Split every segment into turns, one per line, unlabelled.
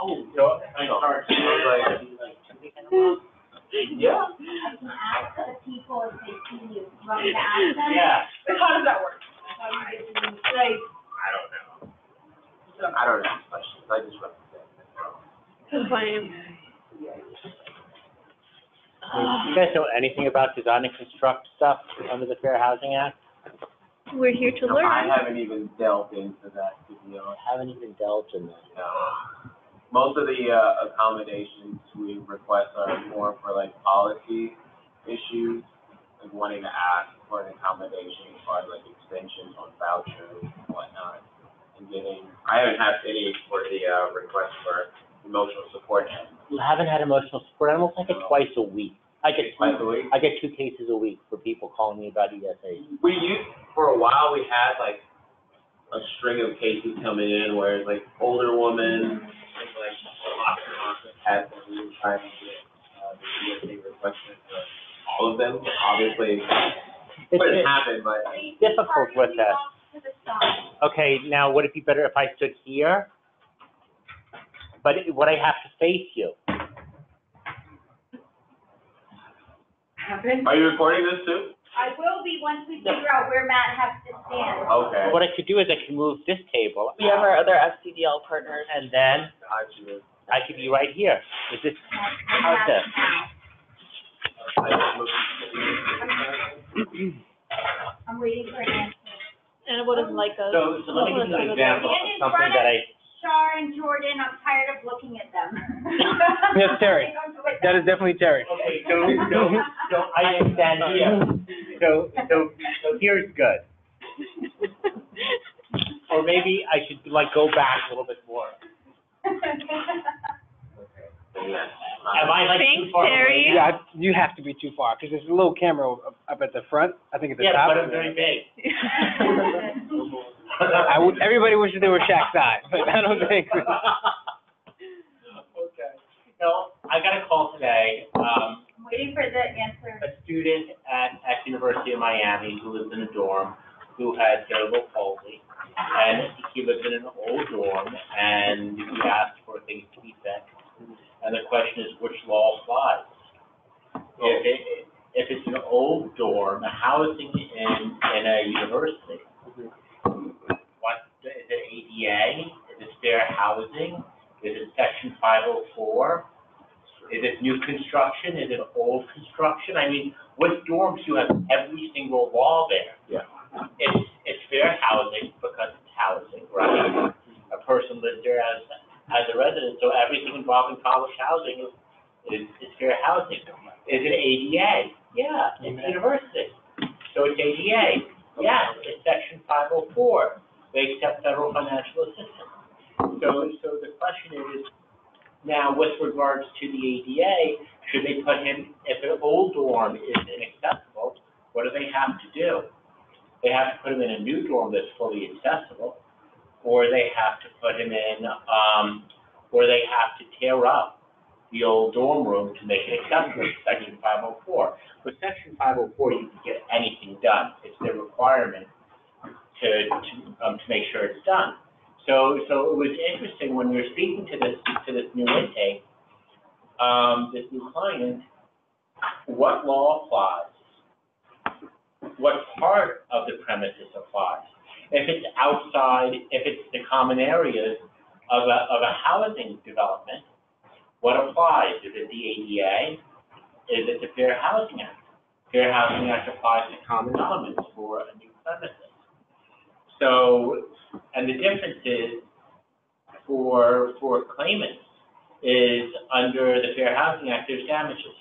Oh, no, I know. I was like, yeah,
Ask the people if they see you, run to ask them.
yeah.
How does that work?
How do you get to say,
I don't know. I don't ask questions, I just represent.
Complain.
You guys know anything about design and construct stuff under the Fair Housing Act?
We're here to learn.
I
learn.
haven't even delved into that, to be honest.
Haven't even delved in that.
No. Most of the, uh, accommodations we request are more for like policy issues, like wanting to ask for an accommodation as far as like extensions on vouchers and whatnot. And getting, I haven't had any for the, uh, request for emotional support and
You haven't had emotional support, I almost like it twice a week. I get two,
the way.
I get two cases a week for people calling me about ESA.
We used, for a while, we had like a string of cases coming in where it's like older woman, and like had them, we were trying to get, uh, the ESA requested for all of them, obviously,
It's
couldn't happen, but
difficult with that.
off to the side.
Okay, now would it be better if I stood here? But it- would I have to face you?
Happen?
are you recording this too?
I will be once we figure out where Matt has to stand.
Okay.
What I could do is I could move this table.
We have our other FCDL partners.
And then
Gotcha.
I could be right here. Is this,
Matt,
How's that?
I just looked-
I'm waiting for an answer.
And what is like a?
so, so let me give you an example of something that I,
Shar and Jordan, I'm tired of looking at them.
Yes, Terry. That is definitely Terry.
okay, so, so, so I stand here. So, so, so here's good. Or maybe I should like go back a little bit more.
Yeah.
Am I like too
Thanks,
far away
Terry.
now?
Yeah, you have to be too far, because there's a little camera up up at the front, I think at the
Yeah,
top.
but I'm very big.
I would, everybody wishes they were Shaq's size, but I don't think.
Okay. No, I got a call today, um,
I'm waiting for the answer.
a student at, at University of Miami who lives in a dorm, who had cerebral palsy. And he lives in an old dorm, and he asked for things to be fixed. And the question is, which law applies? Oh. If it, if it's an old dorm, a housing in, in a university, mm-hmm. what, is it ADA? Is it fair housing? Is it section five oh four? Is it new construction? Is it old construction? I mean, what dorms you have every single law there?
Yeah.
It's, it's fair housing because it's housing, right? A person lives there as, as a resident, so everything involving college housing is, is, is fair housing. Is it ADA? Yeah, it's university. So it's ADA. Yeah, it's section five oh four. They accept federal financial assistance. So, so the question is, now with regards to the ADA, should they put him, if an old dorm is inaccessible, what do they have to do? They have to put him in a new dorm that's fully accessible, or they have to put him in, um, or they have to tear up the old dorm room to make it accessible to section five oh four. With section five oh four, you can get anything done. It's the requirement to, to, um, to make sure it's done. So, so it was interesting when we were speaking to this, to this new intake, um, this new client, what law applies? What part of the premises applies? If it's outside, if it's the common areas of a, of a housing development, what applies? Is it the ADA? Is it the Fair Housing Act? Fair Housing Act applies to common elements for a new premises. So, and the difference is, for, for claimants, is under the Fair Housing Act, there's damages.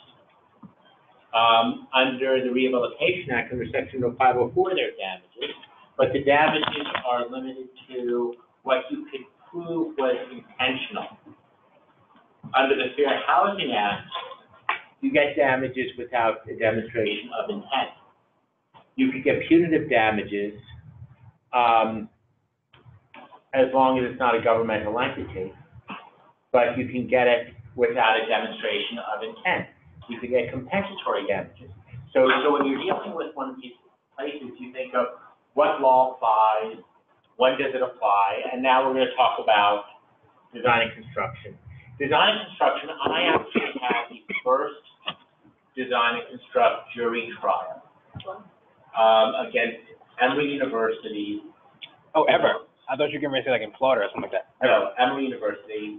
Um, under the Rehabilitation Act, under section five oh four, there are damages, but the damages are limited to what you could prove was intentional. Under the Fair Housing Act, you get damages without a demonstration of intent. You could get punitive damages, um, as long as it's not a governmental entity. But you can get it without a demonstration of intent. You could get compensatory damages. So, so when you're dealing with one of these places, you think of what law applies, when does it apply? And now we're gonna talk about design and construction. Design and construction, I actually had the first design and construct jury trial, um, against Emory University.
Oh, ever? I thought you were gonna say like in Florida or something like that.
No, Emory University,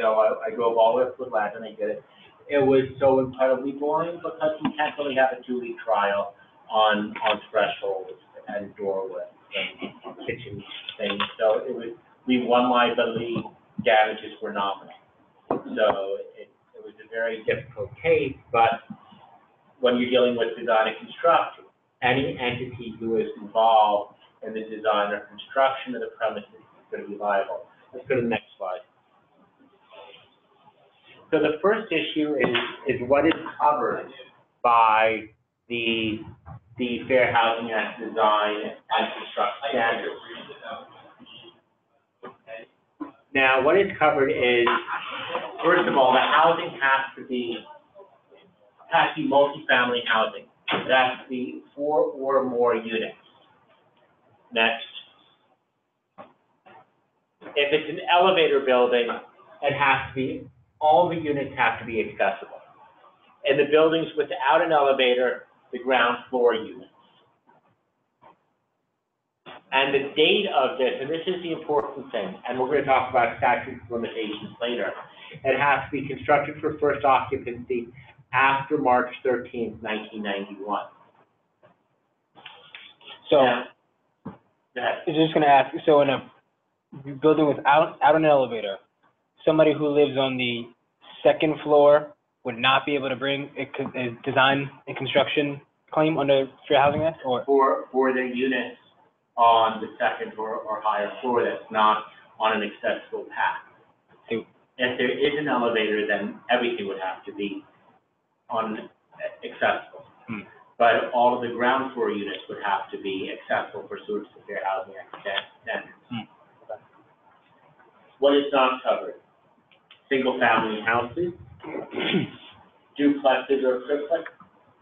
so I, I drove all the way up to Atlanta and I did it. It was so incredibly boring because you can't really have a two-week trial on, on thresholds and doorways and kitchen things. So it was, we won liability, damages were nominal. So it, it was a very difficult case, but when you're dealing with design and construction, any entity who is involved in the design or construction of the premises is going to be liable. Let's go to the next slide. So the first issue is, is what is covered by the, the Fair Housing Act design and construction standards. Now, what is covered is, first of all, the housing has to be, has to be multifamily housing. It has to be four or more units. Next. If it's an elevator building, it has to be, all the units have to be accessible. And the buildings without an elevator, the ground floor units. And the date of this, and this is the important thing, and we're gonna talk about statute of limitations later. It has to be constructed for first occupancy after March thirteenth, nineteen ninety-one.
So,
Now, that,
I was just gonna ask, so in a building without, out an elevator, somebody who lives on the second floor would not be able to bring a, co- a design and construction claim under Fair Housing Act, or?
for, for their units on the second or, or higher floor that's not on an accessible path.
Do-
If there is an elevator, then everything would have to be on accessible.
Hmm.
But all of the ground floor units would have to be accessible pursuant to the Fair Housing Act stan- standards.
Hmm.
What is not covered? Single-family houses, duplexes or triplex,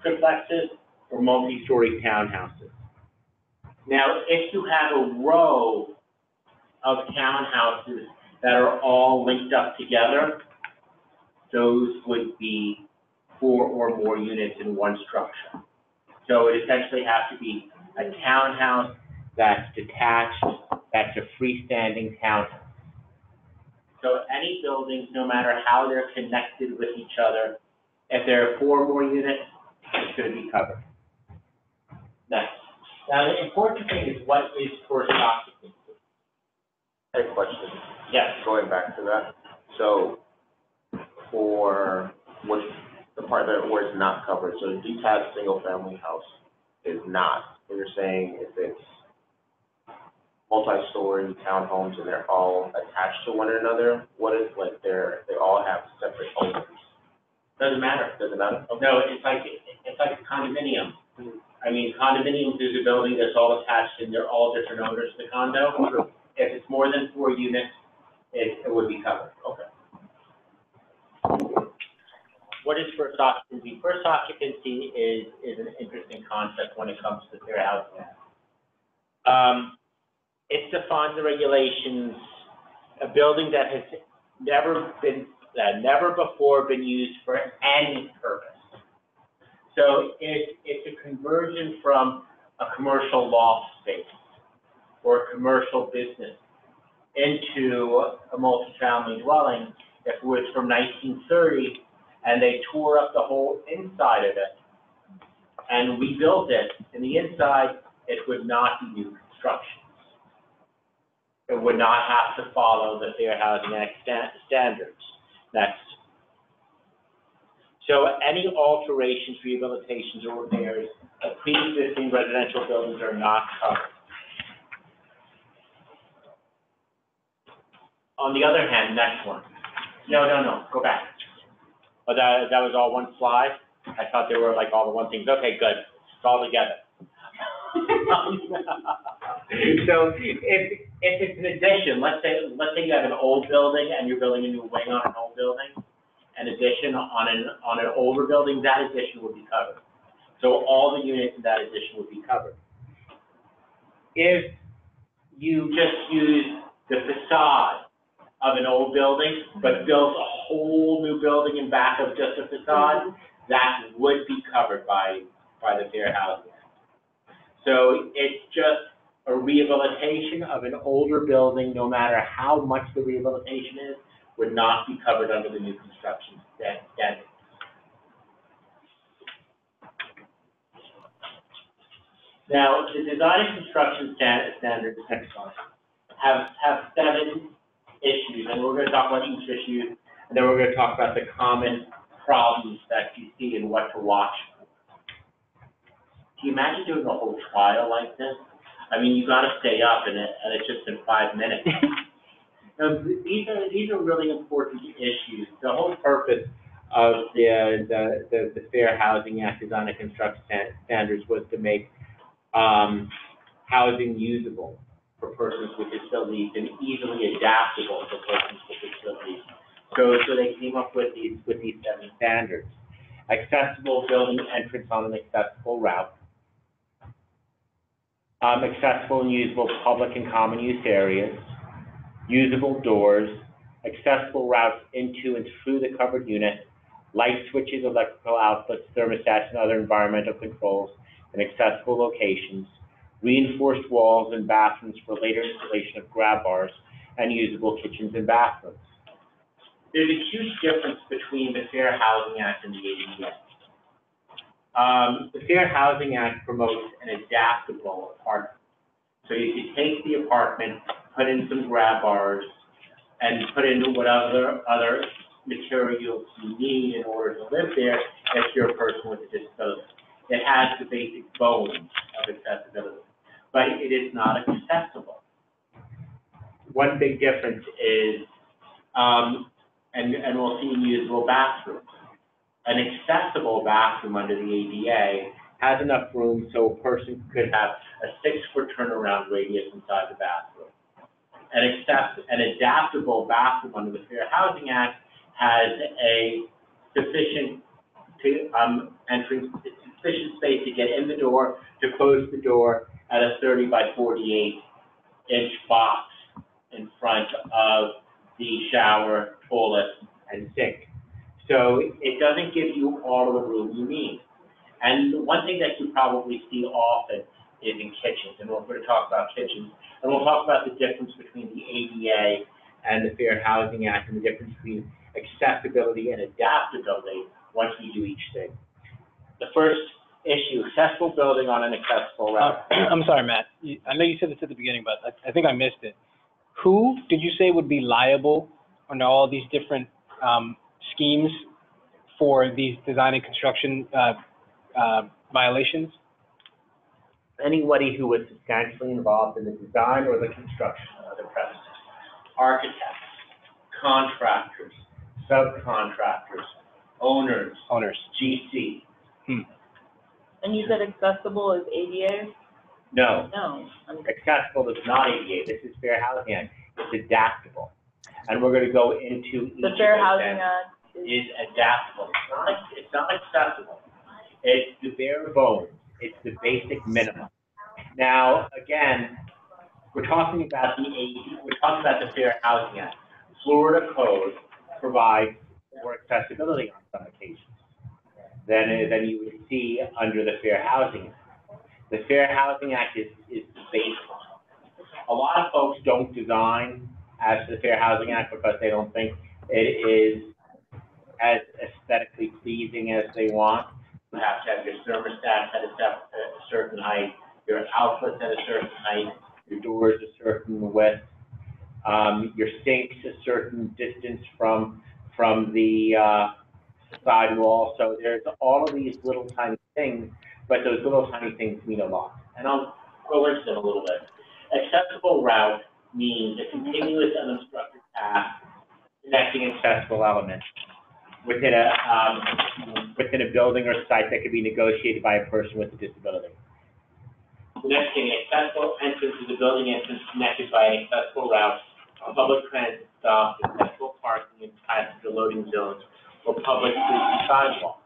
triplexes, or multi-story townhouses. Now, if you have a row of townhouses that are all linked up together, those would be four or more units in one structure. So it essentially has to be a townhouse that's detached, that's a freestanding townhouse. So any buildings, no matter how they're connected with each other, if there are four or more units, it's gonna be covered. Next. Now, the important thing is what is first occupancy?
I have a question,
Yes,
going back to that. So for what, the part that where it's not covered, so detached single-family house is not. So You're saying if it's multi-story townhomes and they're all attached to one another, what is like they're, they all have separate owners?
doesn't matter.
Does it matter?
No, it's like, it's like a condominium. I mean, condominiums is a building that's all attached and they're all different owners of the condo. If it's more than four units, it, it would be covered.
Okay.
What is first occupancy? First occupancy is, is an interesting concept when it comes to fair housing. Um, it defines the regulations, a building that has never been, that never before been used for any purpose. So it, it's a conversion from a commercial loft space or a commercial business into a multifamily dwelling. If it was from nineteen thirty and they tore up the whole inside of it and rebuilt it, in the inside, it would not be new construction. It would not have to follow the Fair Housing Act sta- standards. Next. So any alterations, rehabilitations, or repairs of pre-existing residential buildings are not covered. On the other hand, next one. No, no, no, go back. Oh, that, that was all one slide? I thought they were like all the one things. Okay, good. It's all together. So if, if it's an addition, let's say, let's say you have an old building and you're building a new wing on an old building, an addition on an, on an older building, that addition would be covered. So all the units in that addition would be covered. If you just use the facade of an old building, but built a whole new building in back of just a facade, that would be covered by, by the Fair Housing Act. So it's just a rehabilitation of an older building, no matter how much the rehabilitation is, would not be covered under the new construction sta- standards. Now, the design and construction stan- standards, have, have seven issues, and we're gonna talk about each issue, and then we're gonna talk about the common problems that you see and what to watch. Can you imagine doing a whole trial like this? I mean, you gotta stay up and it, and it's just in five minutes. Now, these are, these are really important issues. The whole purpose of the, the, the, the Fair Housing Act Design and Construction Stan- Standards was to make, um, housing usable for persons with disabilities and easily adaptable for persons with disabilities. So, so they came up with these, with these seven standards. Accessible building entrance on an accessible route. Um, accessible and usable public and common use areas. Usable doors, accessible routes into and through the covered unit, light switches, electrical outlets, thermostats, and other environmental controls in accessible locations, reinforced walls and bathrooms for later installation of grab bars, and usable kitchens and bathrooms. There's a huge difference between the Fair Housing Act and the ADA. Um, the Fair Housing Act promotes an adaptable apartment. So you could take the apartment, put in some grab bars, and put in whatever other materials you need in order to live there if you're a person with a disability. It has the basic bones of accessibility, but it is not accessible. One big difference is, um, and, and we'll see usable bathrooms. An accessible bathroom under the ADA has enough room so a person could have a six-foot turnaround radius inside the bathroom. An accept, an adaptable bathroom under the Fair Housing Act has a sufficient to, um, entrance, sufficient space to get in the door, to close the door at a thirty by forty-eight inch box in front of the shower, toilet, and sink. So it doesn't give you all of the room you need. And one thing that you probably see often is in kitchens, and we're going to talk about kitchens, and we'll talk about the difference between the ADA and the Fair Housing Act, and the difference between accessibility and adaptability once we do each thing. The first issue, accessible building on an accessible
Uh,
route.
I'm sorry, Matt. I know you said this at the beginning, but I, I think I missed it. Who did you say would be liable under all these different, um, schemes for these design and construction, uh, uh, violations?
anybody who was substantially involved in the design or the construction of the premises. Architects, contractors, subcontractors, owners,
Owners.
GC.
And you said accessible is ADA?
No,
No. I'm-
accessible is not ADA, this is Fair Housing Act, it's adaptable. And we're gonna go into each
The
of
Fair
those
Housing
then.
Act is,
adaptable. It's not, it's not accessible. It's the bare bones. It's the basic minimum. Now, again, we're talking about the AD, we're talking about the Fair Housing Act. Florida code provides for accessibility on some occasions than, than you would see under the Fair Housing Act. The Fair Housing Act is, is the baseline. A lot of folks don't design as the Fair Housing Act because they don't think it is as aesthetically pleasing as they want. You have to have your thermostat at a cer- a certain height, your outlets at a certain height, your doors a certain width, um, your sinks a certain distance from, from the, uh, sidewall. So there's all of these little tiny things, but those little tiny things mean a lot. And I'll go into them a little bit. Accessible route means a continuous unobstructed path connecting accessible elements within a, um, within a building or site that could be negotiated by a person with a disability. The next thing, accessible entrance to the building entrance connected by an accessible route, public transit stops, accessible parking and passage or loading zones, or public streets sidewalks.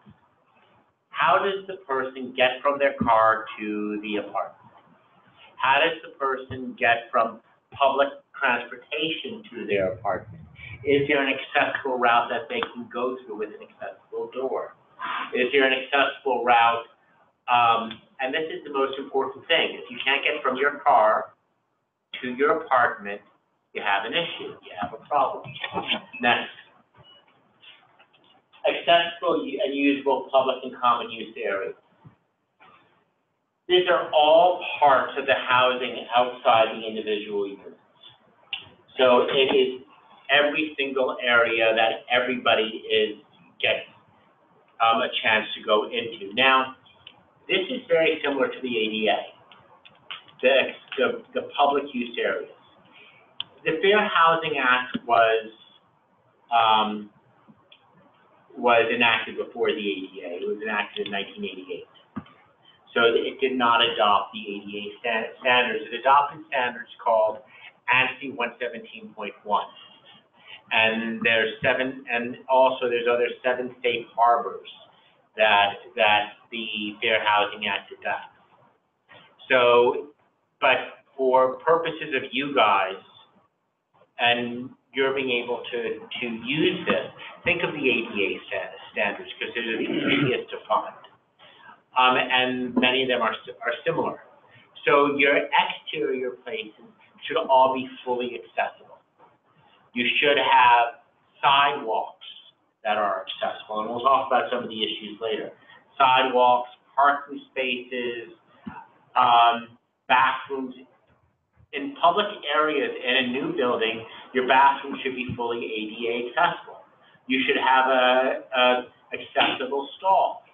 How does the person get from their car to the apartment? How does the person get from public transportation to their apartment? Is there an accessible route that they can go through with an accessible door? Is there an accessible route, um, and this is the most important thing, if you can't get from your car to your apartment, you have an issue, you have a problem. Next. Accessible and usable public and common use areas. These are all parts of the housing outside the individual units. So it is every single area that everybody is, gets, um, a chance to go into. Now, this is very similar to the ADA, the, the, the public use areas. The Fair Housing Act was, um, was enacted before the ADA. It was enacted in nineteen eighty-eight. So it did not adopt the ADA standards. It adopted standards called ANSI one seventeen point one. And there's seven, and also there's other seven safe harbors that, that the Fair Housing Act adopts. So, but for purposes of you guys, and you're being able to, to use this, think of the ADA standards, because they're the easiest to find. Um, and many of them are, are similar. So your exterior places should all be fully accessible. You should have sidewalks that are accessible, and we'll talk about some of the issues later. Sidewalks, parking spaces, um, bathrooms. In public areas in a new building, your bathroom should be fully ADA accessible. You should have a, a accessible stall.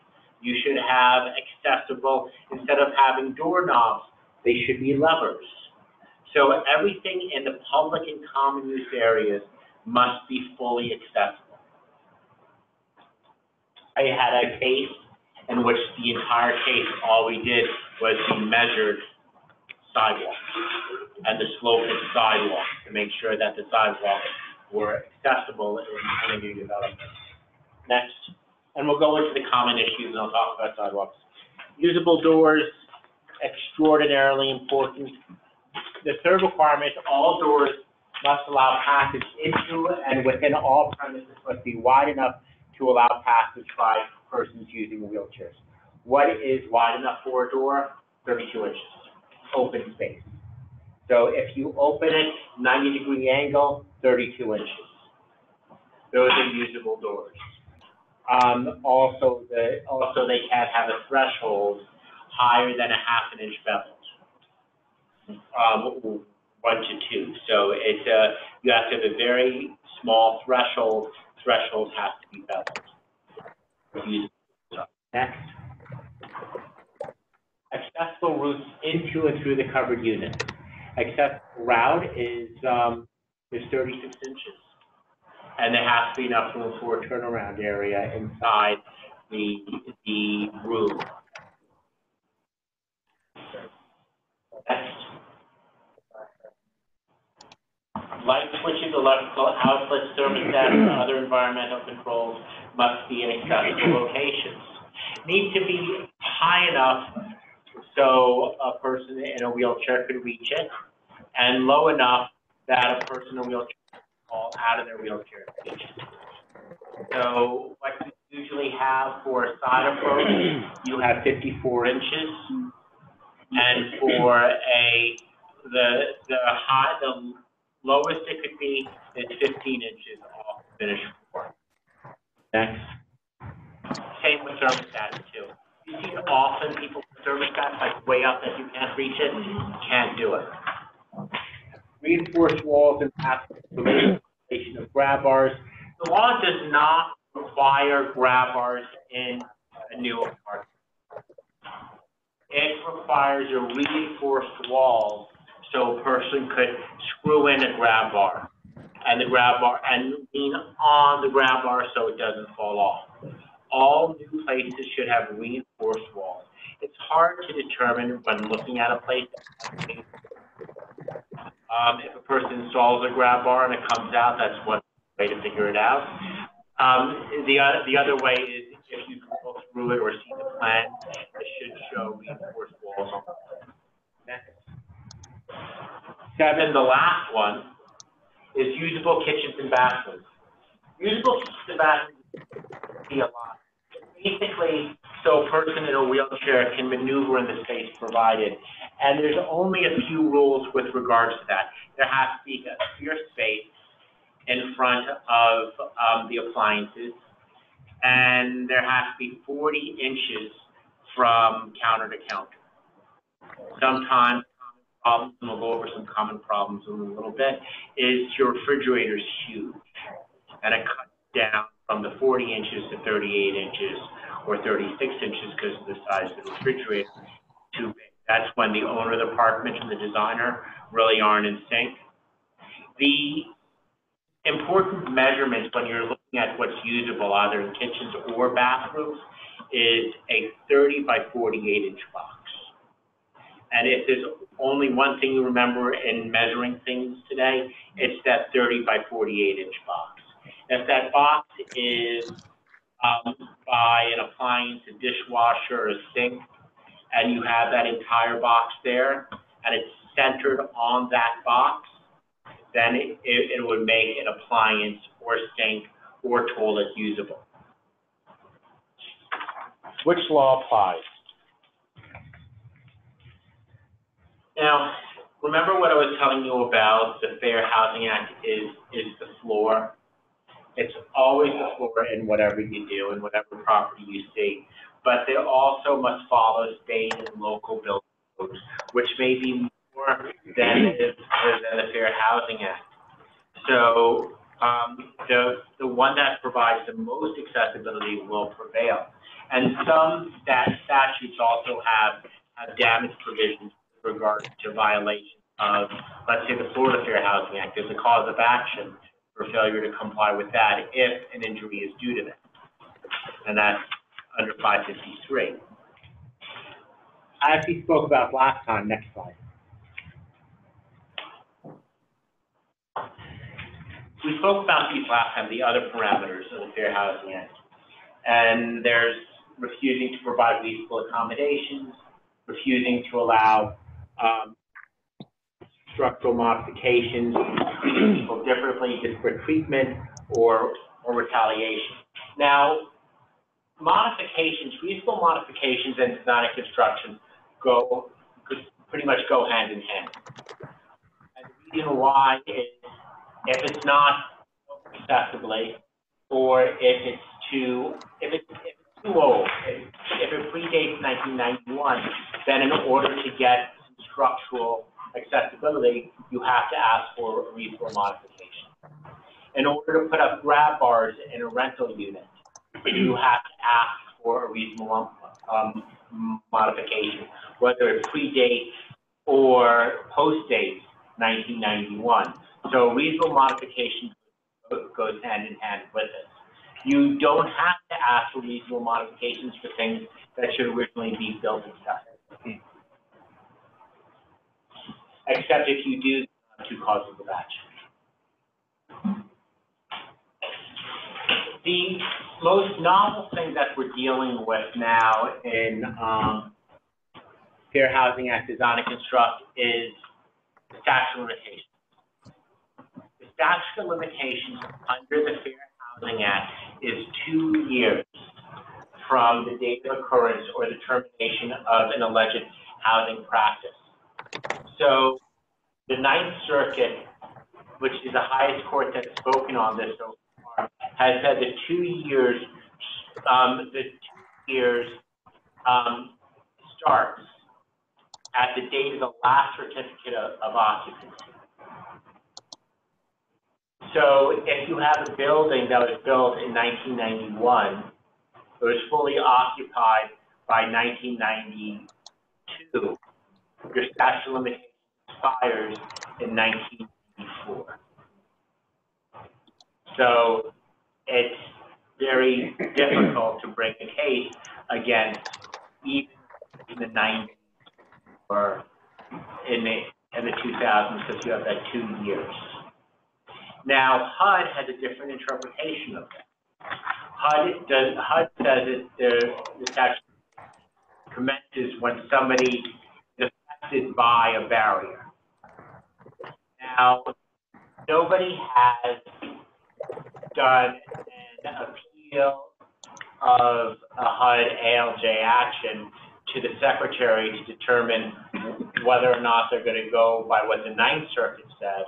You should have accessible, instead of having doorknobs, they should be levers. So everything in the public and common use areas must be fully accessible. I had a case in which the entire case, all we did was we measured sidewalks and the slope of the sidewalk to make sure that the sidewalks were accessible in, in a new development. Next, and we'll go into the common issues and I'll talk about sidewalks. Usable doors, extraordinarily important. The third requirement, all doors must allow passage into and within all premises must be wide enough to allow passage by persons using wheelchairs. What is wide enough for a door? Thirty-two inches, open space. So if you open it ninety degree angle, thirty-two inches. Those are usable doors. Um, also, the, also they can't have a threshold higher than a half an inch beveled. Um, one to two, so it's a, you have to have a very small threshold, threshold has to be beveled. Next. Accessible routes into and through the covered unit. Accessible route is, um, is thirty-six inches. And there has to be enough room for a turnaround area inside the, the room. Next. Light switches, electrical outlets, thermostats, and other environmental controls must be in accessible locations. Need to be high enough so a person in a wheelchair could reach it, and low enough that a person in a wheelchair can fall out of their wheelchair. So what you usually have for a side approach, you have fifty-four inches. And for a, the, the high, the lowest it could be is fifteen inches off the finished floor. Next. Same with thermostats too. You see often people put thermostats like way up that you can't reach it, can't do it. Reinforced walls and application of grab bars. The law does not require grab bars in a new apartment. It requires a reinforced wall so a person could screw in a grab bar. And the grab bar, and lean on the grab bar so it doesn't fall off. All new places should have reinforced walls. It's hard to determine when looking at a place. Um, if a person installs a grab bar and it comes out, that's one way to figure it out. Um, the other, the other way is if you go through it or see the plan, it should show reinforced walls on the plan. Next. Seven, the last one, is usable kitchens and bathrooms. Usable kitchens and bathrooms be a lot. Basically, so a person in a wheelchair can maneuver in the space provided. And there's only a few rules with regards to that. There has to be a clear space in front of, um, the appliances. And there has to be forty inches from counter to counter. Sometimes problems, and we'll go over some common problems in a little bit, is your refrigerator's huge. And it cuts down from the forty inches to thirty-eight inches or thirty-six inches because of the size of the refrigerator too big. That's when the owner of the apartment and the designer really aren't in sync. The important measurements when you're looking at what's usable, either in kitchens or bathrooms, is a thirty by forty-eight inch box. And if there's only one thing you remember in measuring things today, it's that thirty by forty-eight inch box. If that box is, um, by an appliance, a dishwasher, or a sink, and you have that entire box there, and it's centered on that box, then it, it, it would make an appliance or sink or toilet usable.
Which law applies?
Now, remember what I was telling you about the Fair Housing Act is, is the floor? It's always the floor in whatever you do, in whatever property you see. But they also must follow state and local building codes, which may be more than, than the Fair Housing Act. So, um, the, the one that provides the most accessibility will prevail. And some stat, statutes also have, have damage provisions regard to violation of, let's say, the Florida Fair Housing Act, there's a cause of action for failure to comply with that if an injury is due to that. And that's under five fifty-three.
As we spoke about last time, next slide.
We spoke about these last time, the other parameters of the Fair Housing Act. And there's refusing to provide reasonable accommodations, refusing to allow, um, structural modifications, people differently, disparate treatment, or, or retaliation. Now, modifications, reasonable modifications and and construction go, pretty much go hand in hand. And the reason why is if it's not accessibly, or if it's too, if it's, if it's too old, if, if it predates nineteen ninety-one, then in order to get structural accessibility, you have to ask for a reasonable modification. In order to put up grab bars in a rental unit, you have to ask for a reasonable, um, modification, whether it predates or postdates nineteen ninety-one. So reasonable modification goes hand in hand with it. You don't have to ask for reasonable modifications for things that should originally be built accessible. Except if you do two causes of action. The most novel thing that we're dealing with now in, um, Fair Housing Act Design and Construct is the statute of limitations. The statute of limitations under the Fair Housing Act is two years from the date of occurrence or the termination of an alleged housing practice. So the Ninth Circuit, which is the highest court that's spoken on this so far, has said that two years, um, the two years, um, starts at the date of the last certificate of, of occupancy. So if you have a building that was built in nineteen ninety-one, it was fully occupied by nineteen ninety-two, your statute of limitations expires in nineteen ninety-four. So it's very difficult to bring a case against even in the nineties or in the, in the two thousands, because you have that two years. Now, HUD has a different interpretation of that. HUD does, HUD says that the statute commences when somebody is affected by a barrier. Now, nobody has done an appeal of a HUD ALJ action to the secretary to determine whether or not they're gonna go by what the Ninth Circuit said,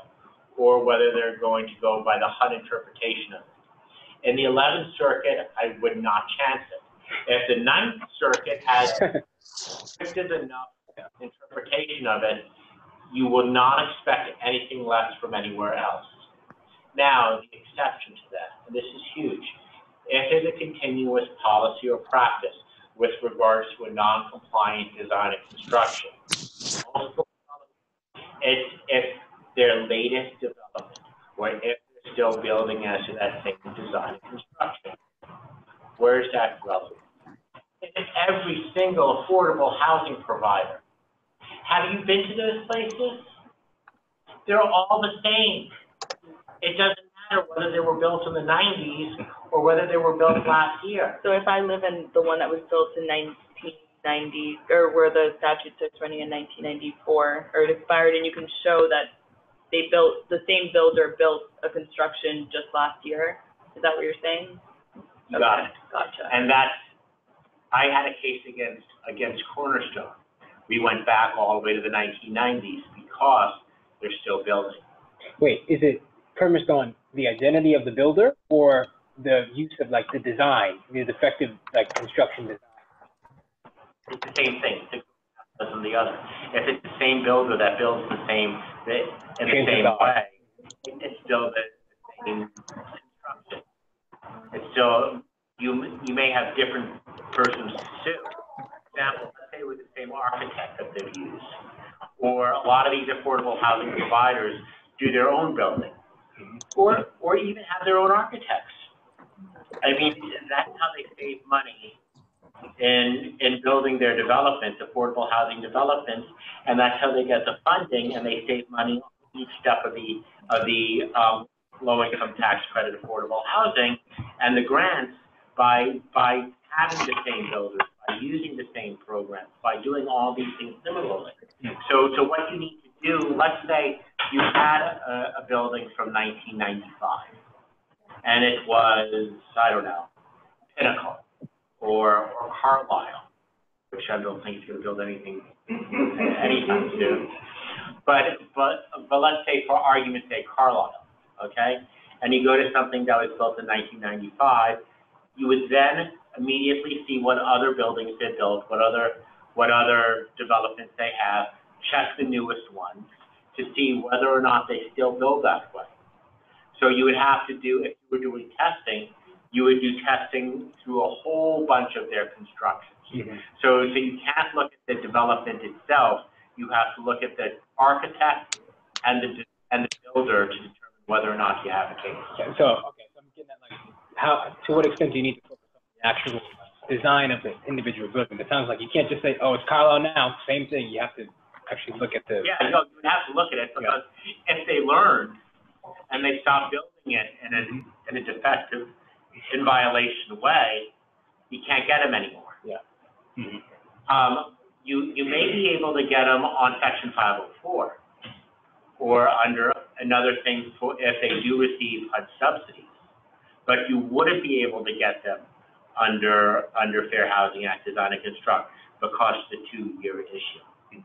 or whether they're going to go by the HUD interpretation of it. In the Eleventh Circuit, I would not chance it. If the Ninth Circuit has restricted enough interpretation of it, you will not expect anything less from anywhere else. Now, the exception to that, and this is huge, if there's a continuous policy or practice with regards to a non-compliant design and construction, it's if their latest development, or if they're still building as to that same design and construction, where is that relevant? Every single affordable housing provider. Have you been to those places? They're all the same. It doesn't matter whether they were built in the nineties or whether they were built last year.
So if I live in the one that was built in nineteen ninety, or where the statute starts running in nineteen ninety-four, or it expired, and you can show that they built, the same builder built a construction just last year, is that what you're saying?
You got it.
Gotcha.
And that's, I had a case against, against Cornerstone. We went back all the way to the nineteen nineties because they're still building.
Wait, is it premised on the identity of the builder or the use of like the design, the defective like construction design?
It's the same thing, it's the other. If it's the same builder that builds the same, in the same way, it's still the same construction. It's still, you, you may have different persons sue. For example, let's with the same architect that they've used. Or a lot of these affordable housing providers do their own building. Or, or even have their own architects. I mean, that's how they save money in, in building their developments, affordable housing developments, and that's how they get the funding, and they save money each step of the, of the, um, low-income tax credit affordable housing, and the grants by, by having the same builders, by using the same programs, by doing all these things similarly. So, so what you need to do, let's say you had a, a building from nineteen ninety-five, and it was, I don't know, Pinnacle, or, or Carlisle, which I don't think is gonna build anything anytime soon. But, but, but let's say for argument's sake, Carlisle, okay? And you go to something that was built in nineteen ninety-five, you would then immediately see what other buildings they built, what other, what other developments they have, check the newest ones to see whether or not they still build that way. So you would have to do, if you were doing testing, you would do testing through a whole bunch of their constructions. Mm-hmm. So, so you can't look at the development itself, you have to look at the architect and the, and the builder to determine whether or not you have a case.
So, okay, so I'm getting at like, how, to what extent do you need to the actual design of the individual building? It sounds like you can't just say, oh, it's Carlisle now, same thing, you have to actually look at the.
Yeah, no, you would have to look at it, because if they learn and they stop building it in a, in a defective, in violation way, you can't get them anymore.
Yeah. Mhm.
Um, you, you may be able to get them on section five oh four, or under another thing for, if they do receive HUD subsidies. But you wouldn't be able to get them under, under Fair Housing Act Design and Construct because of the two-year issue.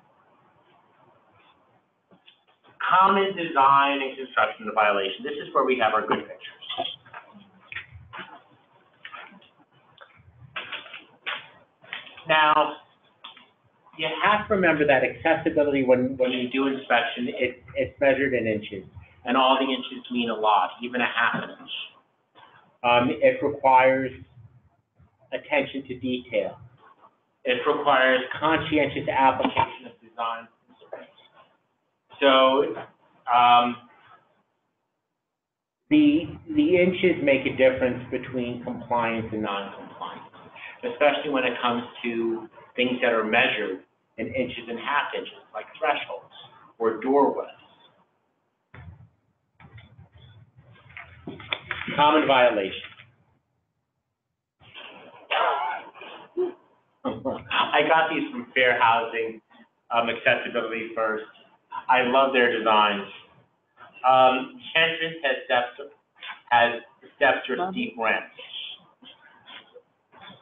Common design and construction of violation, this is where we have our good pictures. Now, you have to remember that accessibility, when, when you do inspection, it, it's measured in inches. And all the inches mean a lot, even a half an inch. Um, it requires attention to detail. It requires conscientious application of design principles. So, um, the, the inches make a difference between compliance and non-compliance, especially when it comes to things that are measured in inches and half inches, like thresholds or doorways. Common violation. I got these from Fair Housing, um, Accessibility First. I love their designs. Um, entrance has steps, has steps or steep ramps.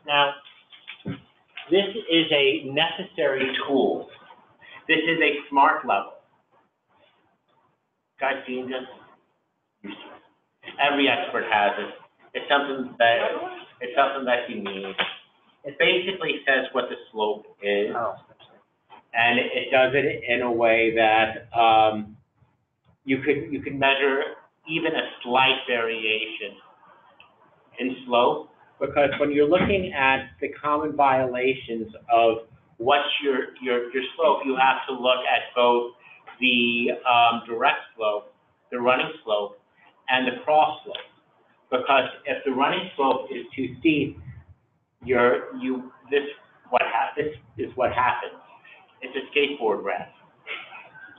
Now, this is a necessary tool. This is a smart level. Guys seen this? Every expert has it. It's something that, it's something that you need. It basically says what the slope is.
Oh.
And it does it in a way that, um, you could, you could measure even a slight variation in slope. Because when you're looking at the common violations of what's your, your, your slope, you have to look at both the, um, direct slope, the running slope, and the cross slope. Because if the running slope is too steep, you're, you, this, what this is what happens. It's a skateboard ramp.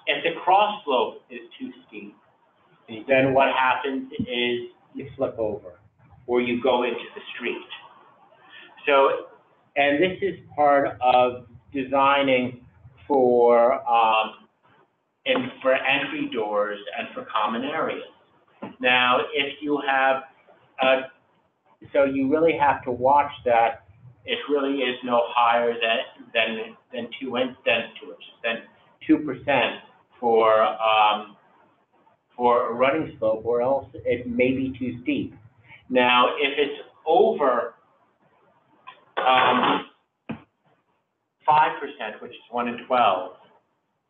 If the cross slope is too steep, then what happens is you flip over, or you go into the street. So, and this is part of designing for, um, and for entry doors and for common areas. Now, if you have, uh, so you really have to watch that it really is no higher than, than, than two inch, than two inches, than two percent for, um, for a running slope, or else it may be too steep. Now, if it's over, um, five percent, which is one in twelve,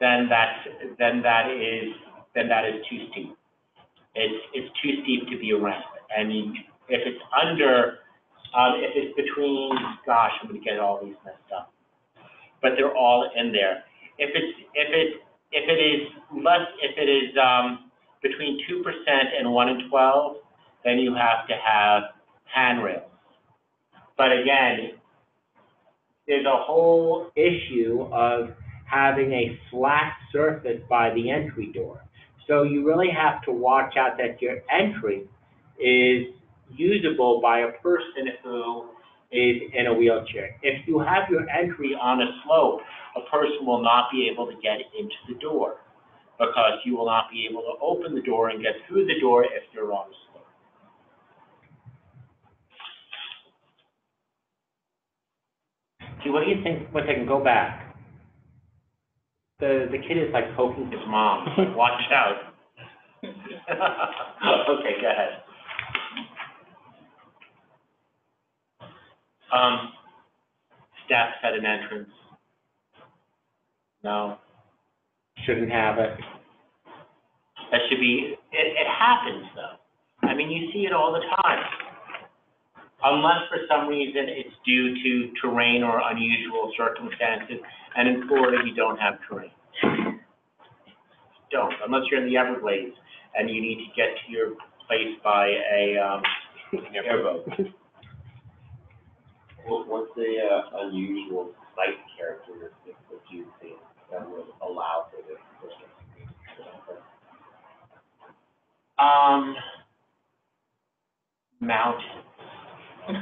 then that's, then that is, then that is too steep. It's, it's too steep to be a ramp, and you, if it's under, um, if it's between, gosh, I'm gonna get all these messed up. But they're all in there. If it's, if it, if it is less, if it is, um, between two percent and one in twelve, then you have to have handrails. But again, there's a whole issue of having a flat surface by the entry door. So you really have to watch out that your entry is usable by a person who is in a wheelchair. If you have your entry on a slope, a person will not be able to get into the door because you will not be able to open the door and get through the door if you're on a slope. See, what do you think, what they can go back? The, the kid is like poking his mom, watch out. Okay, go ahead. Um, steps at an entrance. No, shouldn't have it. That should be, it, it happens though. I mean, you see it all the time. Unless for some reason it's due to terrain or unusual circumstances, and in Florida, you don't have terrain. Don't, unless you're in the Everglades and you need to get to your place by a, um, airboat.
What, what's the, uh, unusual site characteristic that you think that would allow for this?
Um, mountains,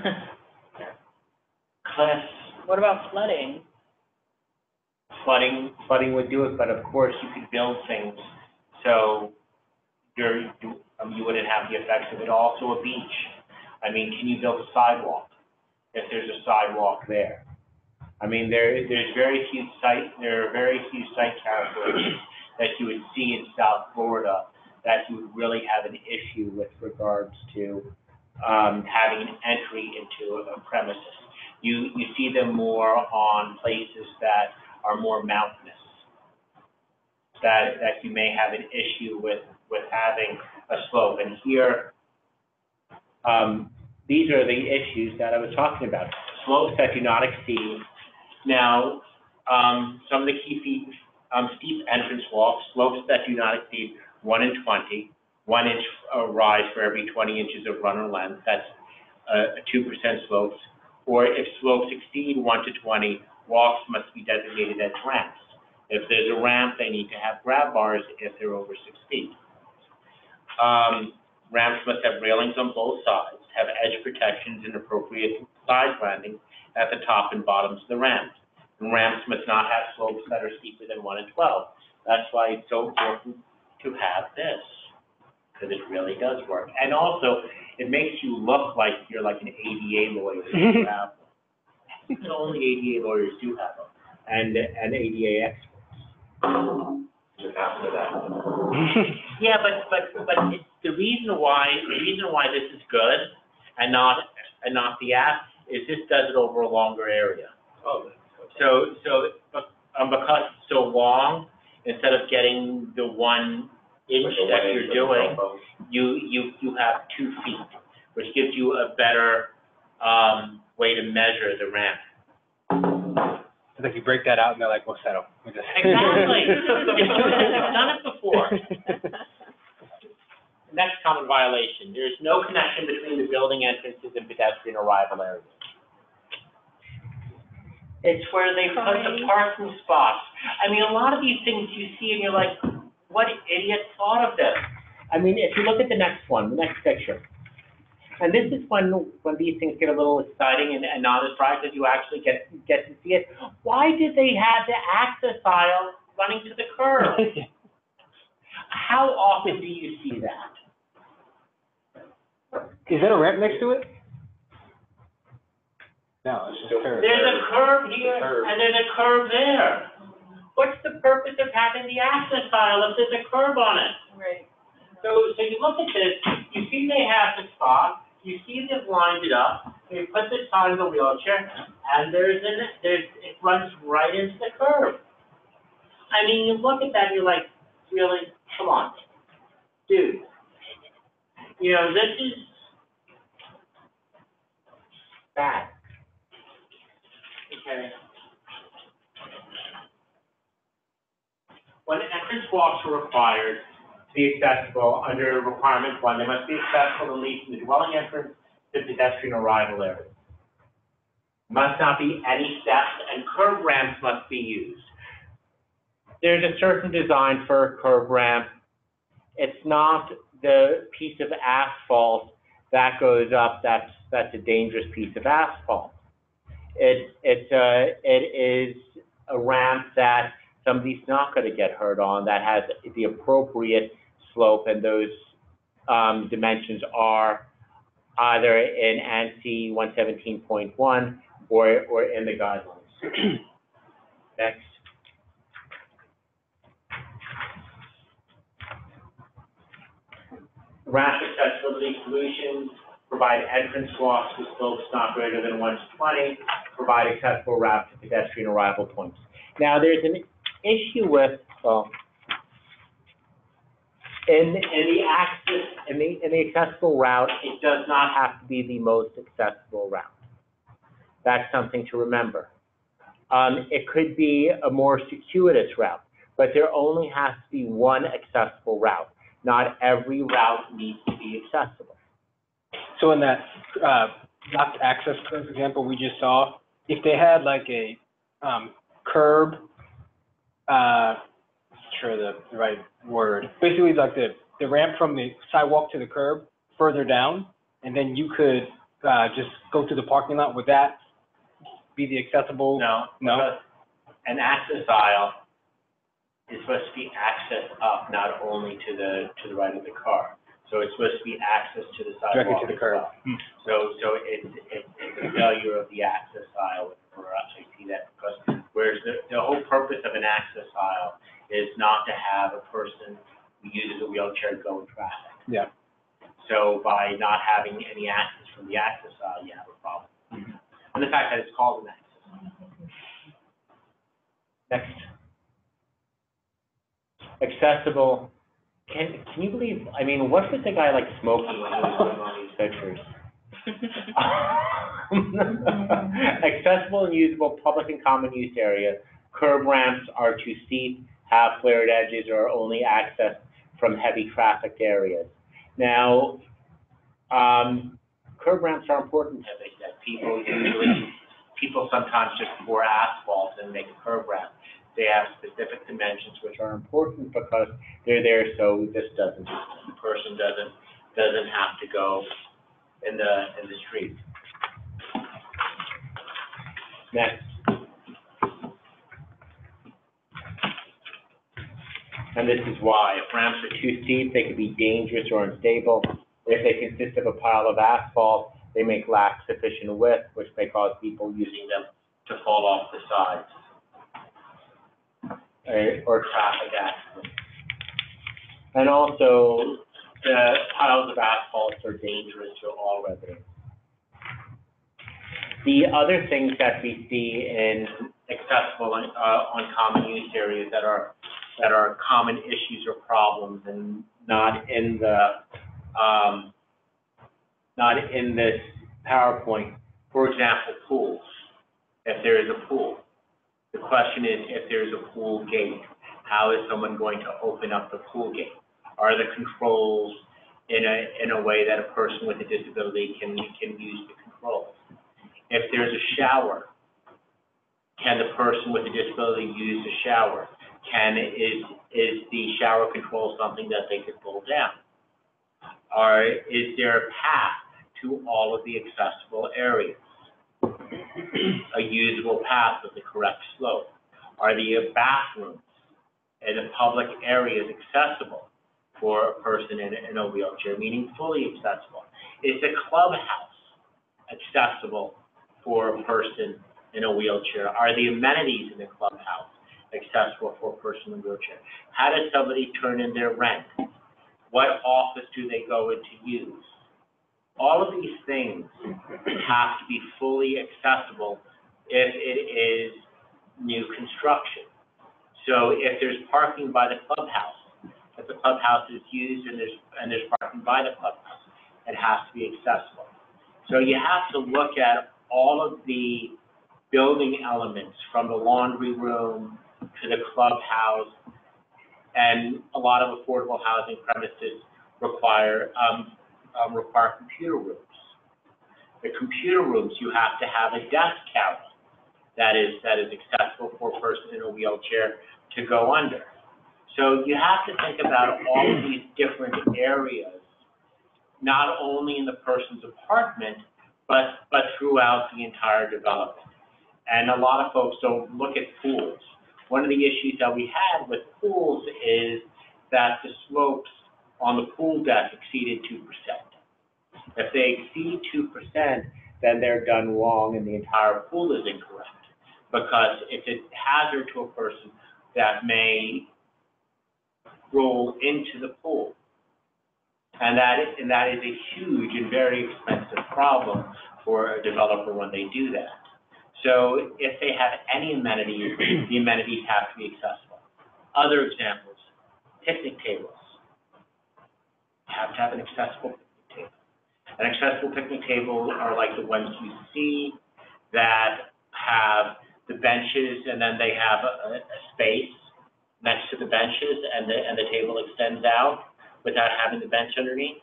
cliffs,
What about flooding?
flooding, flooding would do it, but of course you could build things. So you're, you, um, you wouldn't have the effects of it. Also a beach. I mean, can you build a sidewalk if there's a sidewalk there? I mean, there, there's very few site, there are very few site characteristics that you would see in South Florida that you would really have an issue with regards to, um, having an entry into a premises. You, you see them more on places that are more mountainous. That, that you may have an issue with, with having a slope. And here, um, these are the issues that I was talking about. Slopes that do not exceed. Now, um, some of the key features, um, steep entrance walks, slopes that do not exceed one in twenty, one inch uh, rise for every twenty inches of runner length, that's uh, a two percent slopes. Or if slopes exceed one to twenty, walks must be designated as ramps. If there's a ramp, they need to have grab bars if they're over six feet. Um, ramps must have railings on both sides, have edge protections and appropriate side landings at the top and bottoms of the ramps. And ramps must not have slopes that are steeper than one in twelve. That's why it's so important to have this. because it really does work. And also, it makes you look like you're like an ADA lawyer. And only ADA lawyers do have them, and, and ADA experts.
Just after that.
Yeah, but, but, but it's, the reason why, the reason why this is good and not, and not the app is this does it over a longer area.
Oh, okay.
So, so, um, because it's so long, instead of getting the one inch
the
that
way
you're
the
doing, you, you, you have two feet, which gives you a better, um, way to measure the ramp.
It's like you break that out and they're like, we'll settle. We'll just-
Exactly. I've done it before. Next common violation, there is no connection between the building entrances and pedestrian arrival areas. It's where they put the
Fine.
parking spots. I mean, a lot of these things you see and you're like, what idiot thought of this? I mean, if you look at the next one, the next picture. And this is when, when these things get a little exciting and, and not as bright, because you actually get, get to see it. Why did they have the access aisle running to the curb? How often do you see that?
Is that a ramp next to it? No, it's just curved.
There's a curve here
Curve.
and there's a curve there. What's the purpose of having the access aisle if there's a curve on it?
Right.
So, so you look at this, you see they have the spot, you see they've lined it up, they put the side of the wheelchair, and there's an, there's, it runs right into the curb. I mean, you look at that, you're like, really, come on, dude. You know, this is Okay. When entrance walks are required to be accessible under requirement one, they must be accessible at least from the dwelling entrance to pedestrian arrival area. Must not be any steps and curb ramps must be used. There's a certain design for a curb ramp. It's not the piece of asphalt that goes up, that's, that's a dangerous piece of asphalt. It, it's a, it is a ramp that somebody's not gonna get hurt on, that has the appropriate slope, and those, um, dimensions are either in ANSI one seventeen point one or, or in the guidelines. Next. Ramp accessibility solutions provide entrance walks with slopes not greater than 120, provide accessible route to pedestrian arrival points. Now, there's an issue with, well, in, in the access, in the, in the accessible route, it does not have to be the most accessible route. That's something to remember. Um, it could be a more circuitous route, but there only has to be one accessible route. Not every route needs to be accessible.
So in that, uh, locked access curve example we just saw, if they had like a, um, curb, uh, sure the, the right word, basically like the, the ramp from the sidewalk to the curb further down, and then you could, uh, just go to the parking lot, would that be the accessible?
No.
No?
because An access aisle is supposed to be access up, not only to the, to the right of the car. So it's supposed to be access to the sidewalk.
Directly to the
as
curb.
well.
Hmm.
So, so it's, it's, it's a failure of the access aisle us, I see that, because whereas the, the whole purpose of an access aisle is not to have a person who uses a wheelchair go in traffic.
Yeah.
So by not having any access from the access aisle, you have a problem. And the fact that it's called an access aisle. Next. Accessible, can, can you believe, I mean, what was the guy like smoking when he was doing all these pictures? Accessible and usable public and common use areas, curb ramps are too steep, have flared edges, or are only accessed from heavy trafficked areas. Now, um, curb ramps are important, said, people usually, people sometimes just pour asphalt and make a curb ramp. They have specific dimensions which are important because they're there so this doesn't, the person doesn't, doesn't have to go in the, in the street. Next. And this is why, if ramps are too steep, they could be dangerous or unstable. If they consist of a pile of asphalt, they may lack sufficient width, which may cause people using them to fall off the sides. Or, or traffic accidents. And also, the piles of asphalt are dangerous to all residents. The other things that we see in accessible, uh, on common use areas that are, that are common issues or problems and not in the, um, not in this PowerPoint. For example, pools. If there is a pool, the question is if there is a pool gate, how is someone going to open up the pool gate? Are the controls in a, in a way that a person with a disability can, can use the controls? If there's a shower, can the person with a disability use the shower? Can, is, is the shower control something that they could pull down? Or is there a path to all of the accessible areas? A usable path with the correct slope? Are the bathrooms in the public areas accessible for a person in, in a wheelchair, meaning fully accessible? Is the clubhouse accessible for a person in a wheelchair? Are the amenities in the clubhouse accessible for a person in a wheelchair? How does somebody turn in their rent? What office do they go in to use? All of these things have to be fully accessible if it is new construction. So if there's parking by the clubhouse, if the clubhouse is used and there's, and there's parking by the clubhouse, it has to be accessible. So you have to look at all of the building elements, from the laundry room to the clubhouse, and a lot of affordable housing premises require, um, um, require computer rooms. The computer rooms, you have to have a desk cabinet that is, that is accessible for a person in a wheelchair to go under. So you have to think about all of these different areas, not only in the person's apartment, but, but throughout the entire development. And a lot of folks don't look at pools. One of the issues that we had with pools is that the slopes on the pool deck exceeded two percent. If they exceed two percent, then they're done wrong and the entire pool is incorrect. Because it's a hazard to a person that may roll into the pool. And that, is- and that is a huge and very expensive problem for a developer when they do that. So if they have any amenities, the amenities have to be accessible. Other examples, picnic tables. Have to have an accessible. An accessible picnic table are like the ones you see that have the benches and then they have a, a space next to the benches and the, and the table extends out without having the bench underneath.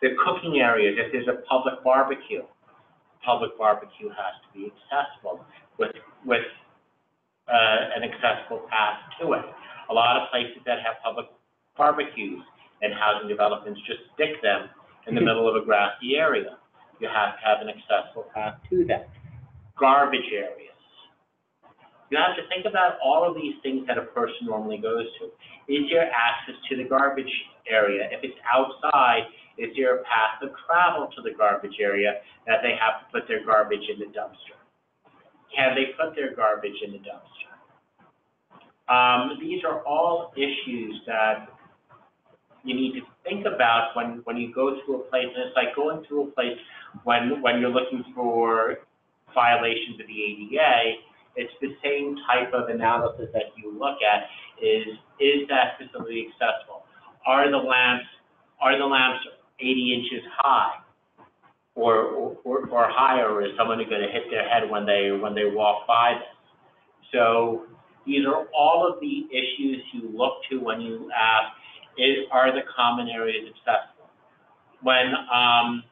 The cooking areas, if there's a public barbecue, public barbecue has to be accessible with, with, uh, an accessible path to it. A lot of places that have public barbecues and housing developments just stick them in the middle of a grassy area. You have to have an accessible path to that. Garbage areas. You have to think about all of these things that a person normally goes to. Is there access to the garbage area? If it's outside, is there a path of travel to the garbage area that they have to put their garbage in the dumpster? Can they put their garbage in the dumpster? Um, these are all issues that you need to think about when, when you go to a place, and it's like going to a place when, when you're looking for violations of the ADA, it's the same type of analysis that you look at, is, is that facility accessible? Are the lamps, are the lamps eighty inches high? Or, or, or higher, or is someone gonna hit their head when they, when they walk by them? So, these are all of the issues you look to when you ask, is, are the common areas accessible? When, um,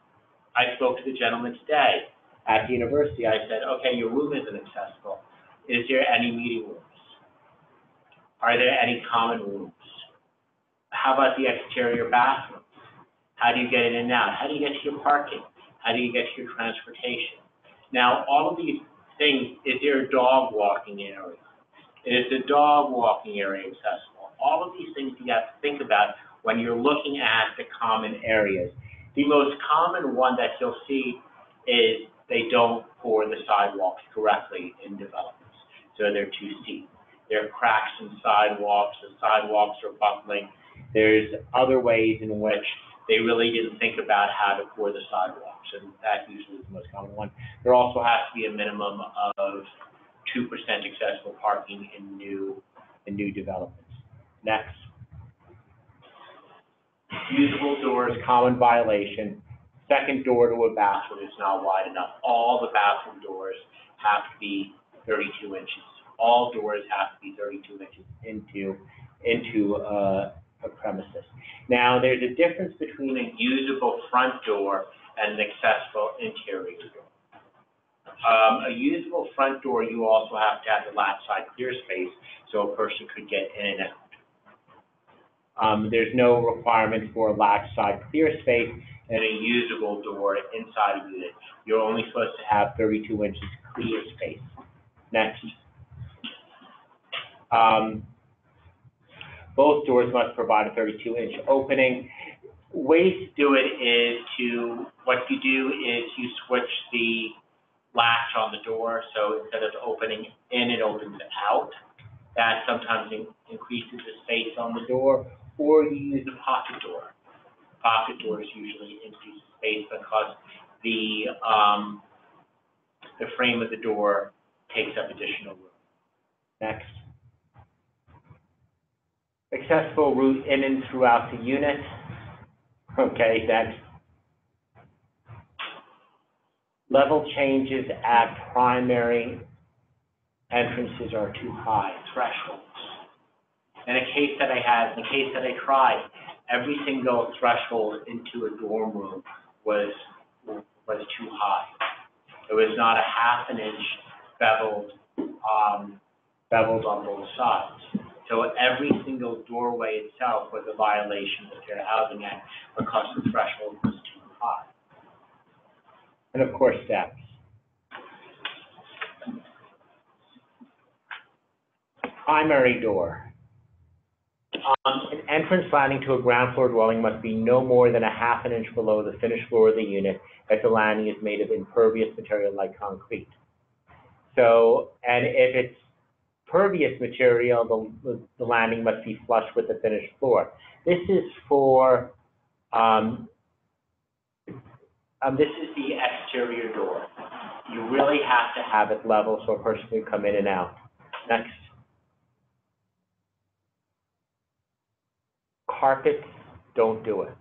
I spoke to the gentleman today at the university, I said, okay, your room isn't accessible. Is there any meeting rooms? Are there any common rooms? How about the exterior bathrooms? How do you get in and out? How do you get to your parking? How do you get to your transportation? Now, all of these things, is there a dog walking area? Is the dog walking area accessible? All of these things you have to think about when you're looking at the common areas. The most common one that you'll see is they don't pour the sidewalks correctly in developments. So they're too steep. There are cracks in sidewalks, the sidewalks are buckling. There's other ways in which they really didn't think about how to pour the sidewalks, and that usually is the most common one. There also has to be a minimum of two percent accessible parking in new, in new developments. Next. Usable doors, common violation. Second door to a bathroom is not wide enough. All the bathroom doors have to be thirty-two inches. All doors have to be thirty-two inches into, into, uh, a premises. Now, there's a difference between a usable front door and an accessible interior door. Um, a usable front door, you also have to have the latch side clear space so a person could get in and out. Um, there's no requirement for a latch side clear space and a usable door inside a unit. You're only supposed to have thirty-two inches clear space. Next. Um, both doors must provide a thirty-two inch opening. Ways to do it is to, what you do is you switch the latch on the door, so instead of opening in, it opens out. That sometimes in- increases the space on the door, or you use a pocket door. Pocket doors usually increase space because the, um, the frame of the door takes up additional room. Next. Accessible route in and throughout the unit. Okay, next. Level changes at primary entrances are too high, thresholds. In a case that I had, in a case that I tried, every single threshold into a dorm room was, was too high. It was not a half an inch beveled, um, beveled on both sides. So every single doorway itself was a violation of the Fair Housing Act because the threshold was too high. And of course, steps. Primary door. Um, an entrance landing to a ground floor dwelling must be no more than a half an inch below the finished floor of the unit if the landing is made of impervious material like concrete. So, and if it's pervious material, the, the- landing must be flush with the finished floor. This is for, um, um, this is the exterior door. You really have to have it level so a person can come in and out. Next. Carpets, don't do it.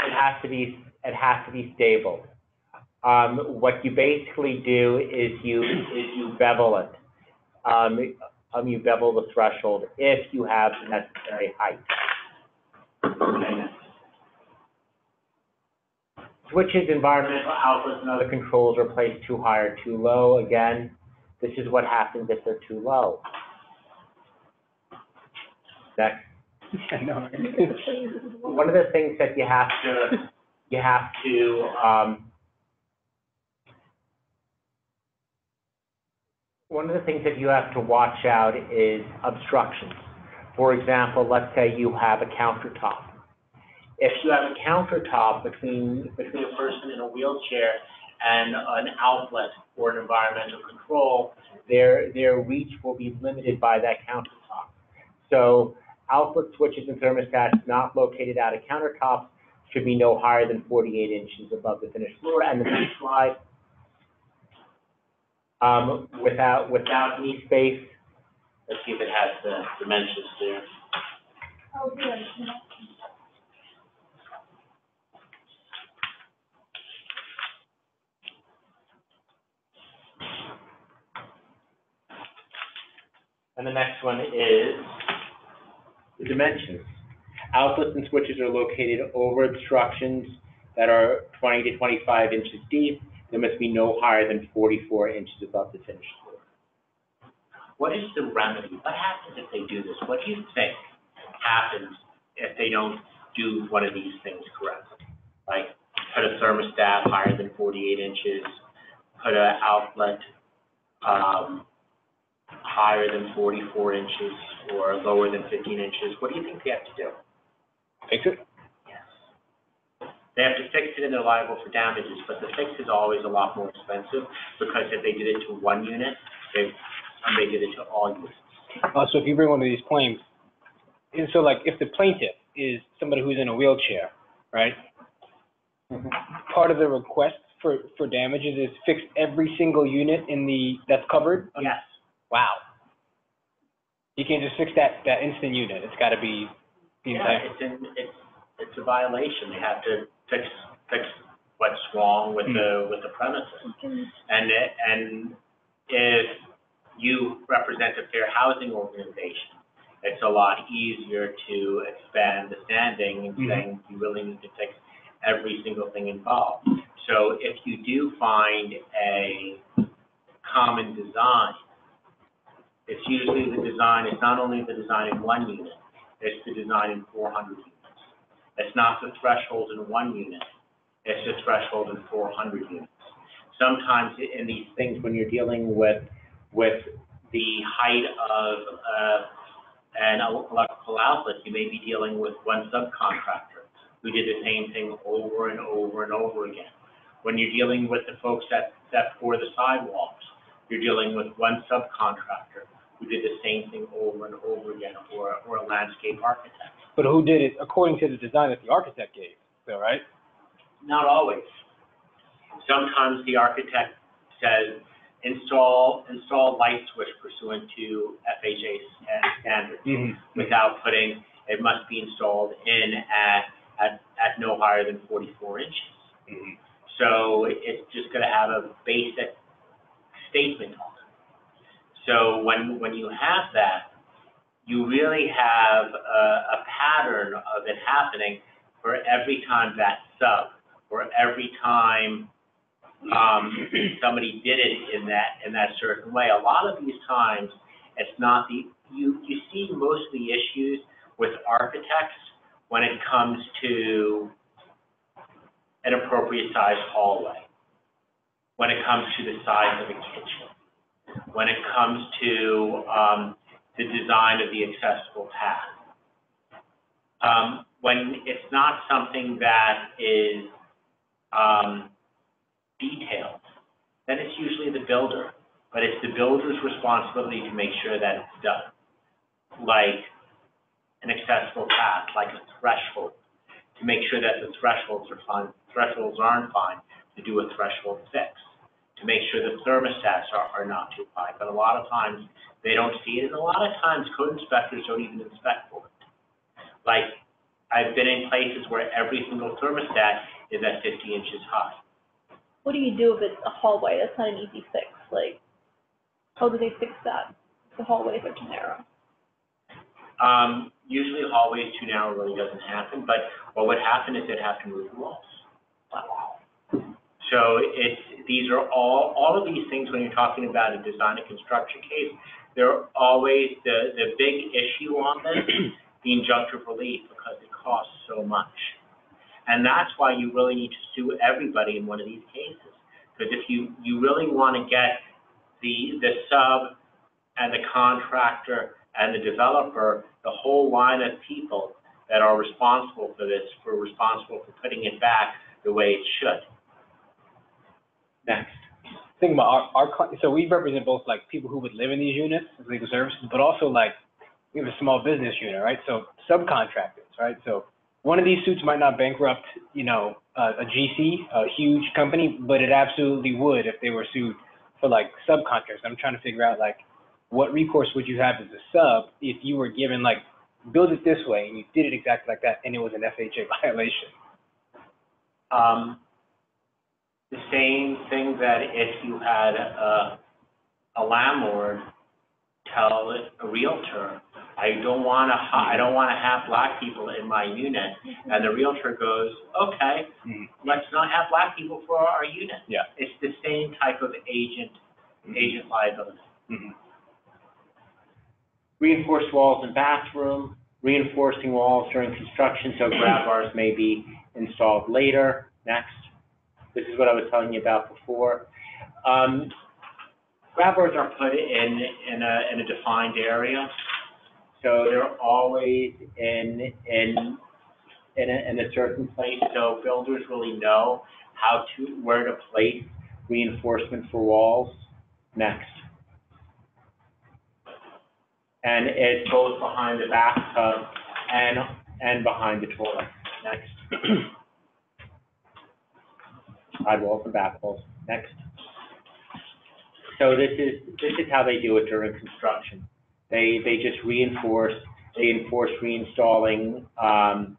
It has to be, it has to be stable. Um, what you basically do is you, is you bevel it. Um, um, you bevel the threshold if you have the necessary height. Switches, environmental outlets, and other controls are placed too high or too low. Again, this is what happens if they're too low. Next.
I know.
One of the things that you have to, you have to, um, one of the things that you have to watch out is obstructions. For example, let's say you have a countertop. If you have a countertop between, between a person in a wheelchair and an outlet or an environmental control, their, their reach will be limited by that countertop. So outlet switches and thermostats not located at a countertop should be no higher than forty-eight inches above the finished floor. And the next slide, um, without, without any space, let's see if it has the dimensions there.
Oh, good.
And the next one is the dimensions. Outlets and switches are located over obstructions that are twenty to twenty-five inches deep. They must be no higher than forty-four inches above the finished floor. What is the remedy? What happens if they do this? What do you think happens if they don't do one of these things correctly? Like, put a thermostat higher than forty-eight inches, put an outlet, um, higher than forty-four inches or lower than fifteen inches, what do you think they have to do?
Fix it?
Yes. They have to fix it and they're liable for damages, but the fix is always a lot more expensive, because if they did it to one unit, they, and they did it to all units.
Uh, so if you bring one of these claims, and so like if the plaintiff is somebody who's in a wheelchair, right? Part of the request for, for damages is fix every single unit in the, that's covered?
Yes,
Wow. You can't just fix that, that instant unit. It's gotta be the
yeah,
entire.
it's in, it's, it's a violation, they have to fix, fix what's wrong with the, with the premises. And, it- and if you represent a fair housing organization, it's a lot easier to expand the standing and
Mhm.
saying you really need to fix every single thing involved. So if you do find a common design, it's usually the design, it's not only the design in one unit, it's the design in four hundred units. It's not the threshold in one unit, it's the threshold in four hundred units. Sometimes in these things, when you're dealing with, with the height of, uh, an electrical outlet, you may be dealing with one subcontractor who did the same thing over and over and over again. When you're dealing with the folks that, that pour the sidewalks, you're dealing with one subcontractor who did the same thing over and over again, or, or a landscape architect.
But who did it according to the design that the architect gave, so, right?
Not always. Sometimes the architect says, install, install light switch pursuant to FHA standards,
Mm-hmm.
without putting, it must be installed in at, at, at no higher than forty-four inches.
Mhm.
So it's just gonna have a basic statement on it. So when, when you have that, you really have a, a pattern of it happening for every time that sub, or every time, um, somebody did it in that, in that certain way. A lot of these times, it's not the, you, you see most of the issues with architects when it comes to an appropriate size hallway, when it comes to the size of a kitchen, when it comes to, um, the design of the accessible path. Um, when it's not something that is, um, detailed, then it's usually the builder, but it's the builder's responsibility to make sure that it's done. Like an accessible path, like a threshold, to make sure that the thresholds are fine, thresholds aren't fine, to do a threshold fix, to make sure the thermostats are, are not too high, but a lot of times, they don't see it, and a lot of times, code inspectors don't even inspect for it. Like, I've been in places where every single thermostat is at fifty inches high.
What do you do if it's a hallway? That's not an easy fix, like, how do they fix that? The hallways are too narrow.
Um, usually hallways too narrow really doesn't happen, but what would happen is they'd have to move the walls. So it's, these are all, all of these things, when you're talking about a design and construction case, they're always, the, the big issue on this, the injunctive relief, because it costs so much. And that's why you really need to sue everybody in one of these cases. Because if you, you really want to get the, the sub and the contractor and the developer, the whole line of people that are responsible for this, for responsible for putting it back the way it should. Next.
Think about our, our, cli- so we represent both like people who would live in these units, as legal services, but also like, we have a small business unit, right? So subcontractors, right? So one of these suits might not bankrupt, you know, a, a GC, a huge company, but it absolutely would if they were sued for like subcontractors. I'm trying to figure out like, what recourse would you have as a sub if you were given like, build it this way and you did it exactly like that and it was an FHA violation?
Um, the same thing that if you had a, a landlord tell a realtor, I don't wanna, I don't wanna have black people in my unit, and the realtor goes, okay,
Mhm.
let's not have black people for our unit.
Yeah.
It's the same type of agent, agent liability.
Mhm.
Reinforced walls in bathroom, reinforcing walls during construction, so grab bars may be installed later. Next. This is what I was telling you about before. Um, are put in, in a, in a defined area. So they're always in, in, in a, in a certain place, so builders really know how to, where to place reinforcement for walls. Next. And it's both behind the bathtub and, and behind the toilet. Next. Side walls and back. Next. So this is, this is how they do it during construction. They, they just reinforce, they enforce reinstalling, um,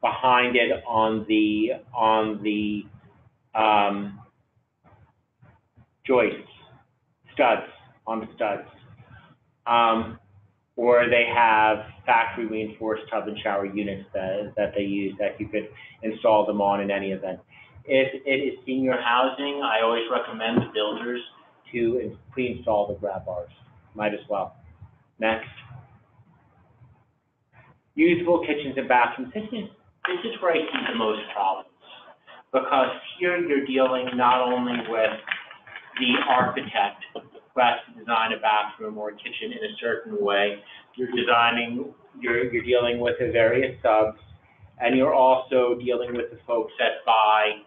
behind it on the, on the, um, joists, studs, on the studs. Um, or they have factory reinforced tub and shower units that, that they use that you could install them on in any event. If it is senior housing, I always recommend the builders to in- pre-install the grab bars, might as well. Next. Usable kitchens and bathrooms, this is, this is where I see the most problems. Because here you're dealing not only with the architect who has to design a bathroom or a kitchen in a certain way, you're designing, you're, you're dealing with the various subs, and you're also dealing with the folks that buy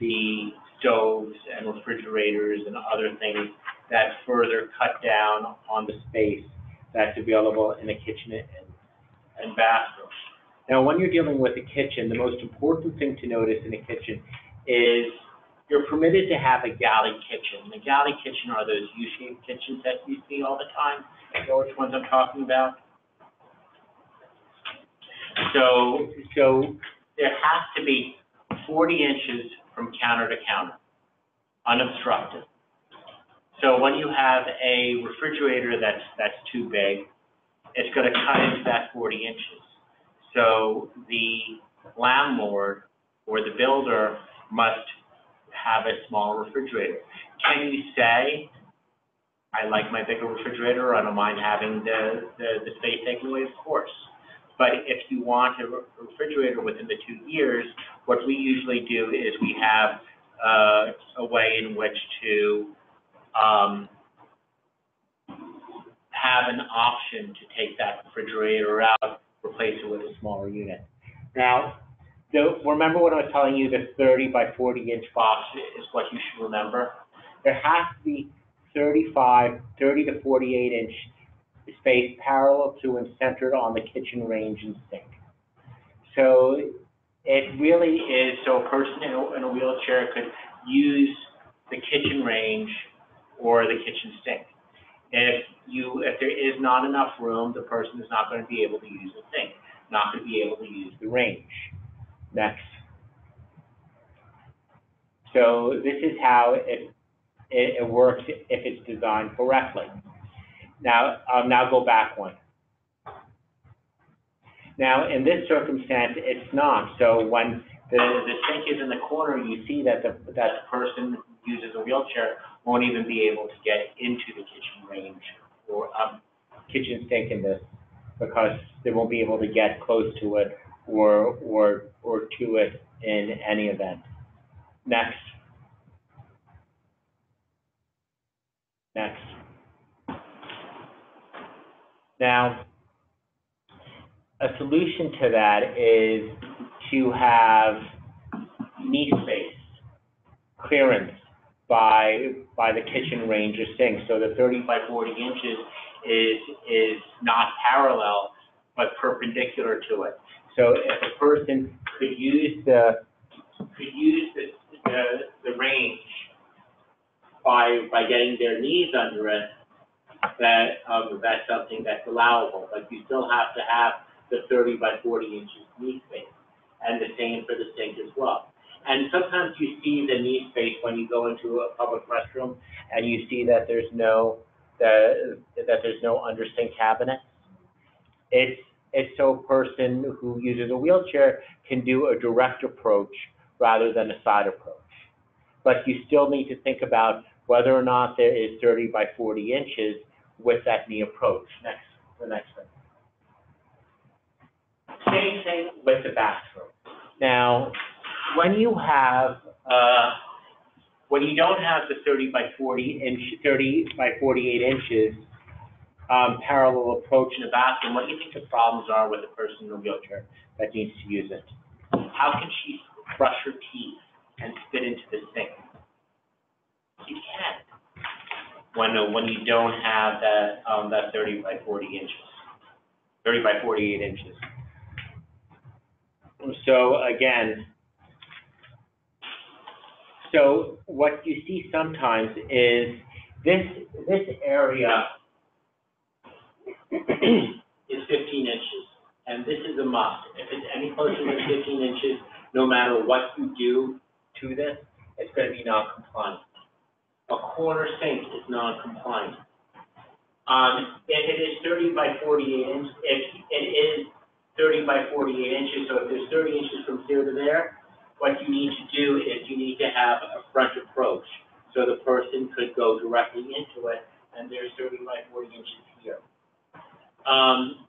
the stoves and refrigerators and other things that further cut down on the space that's available in a kitchen and, and bathroom. Now, when you're dealing with a kitchen, the most important thing to notice in a kitchen is you're permitted to have a galley kitchen. The galley kitchen are those U-shaped kitchens that you see all the time. You know which ones I'm talking about? So, so there has to be forty inches from counter to counter, unobstructed. So when you have a refrigerator that's, that's too big, it's gonna cut into that forty inches. So the landlord or the builder must have a smaller refrigerator. Can you say, I like my bigger refrigerator, I don't mind having the, the, the space taken away, of course. But if you want a re- refrigerator within the two years, what we usually do is we have, uh, a way in which to, um, have an option to take that refrigerator out, replace it with a smaller unit. Now, the, remember what I was telling you, the thirty by forty inch box is what you should remember? There has to be 35, 30 to forty-eight inch space parallel to and centered on the kitchen range and sink. So it really is, so a person in a, in a wheelchair could use the kitchen range or the kitchen sink. If you, if there is not enough room, the person is not going to be able to use the sink, not going to be able to use the range. Next. So this is how it, it, it works if it's designed correctly. Now, I'll now go back one. Now, in this circumstance, it's not. So when the, the sink is in the corner, you see that the, that the person who uses a wheelchair won't even be able to get into the kitchen range or, um, kitchen sink in this because they won't be able to get close to it or, or, or to it in any event. Next. Next. Now, a solution to that is to have knee space, clearance by, by the kitchen range or sink. So the thirty by forty inches is, is not parallel, but perpendicular to it. So if a person could use the, could use the, the, the range by, by getting their knees under it, that, um, that's something that's allowable, but you still have to have the thirty by forty inches knee space. And the same for the sink as well. And sometimes you see the knee space when you go into a public restroom and you see that there's no, that, that there's no under sink cabinet. It's, it's so a person who uses a wheelchair can do a direct approach rather than a side approach. But you still need to think about whether or not there is thirty by forty inches with that knee approach. Next, the next one. Same thing with the bathroom. Now, when you have, uh, when you don't have the thirty by forty inch, thirty by forty-eight inches, um, parallel approach in a bathroom, what do you think the problems are with a person in a wheelchair that needs to use it? How can she brush her teeth and spit into the sink? You can't. When, uh, when you don't have that, um, that thirty by forty inches, thirty by forty-eight inches. So again, so what you see sometimes is this, this area is fifteen inches, and this is a must. If it's any closer than fifteen inches, no matter what you do to this, it's gonna be non-compliant. A corner sink is non-compliant. Um, if it is thirty by forty-eight inches, if it is thirty by forty-eight inches, so if there's thirty inches from here to there, what you need to do is you need to have a front approach, so the person could go directly into it, and there's thirty by forty inches here. Um,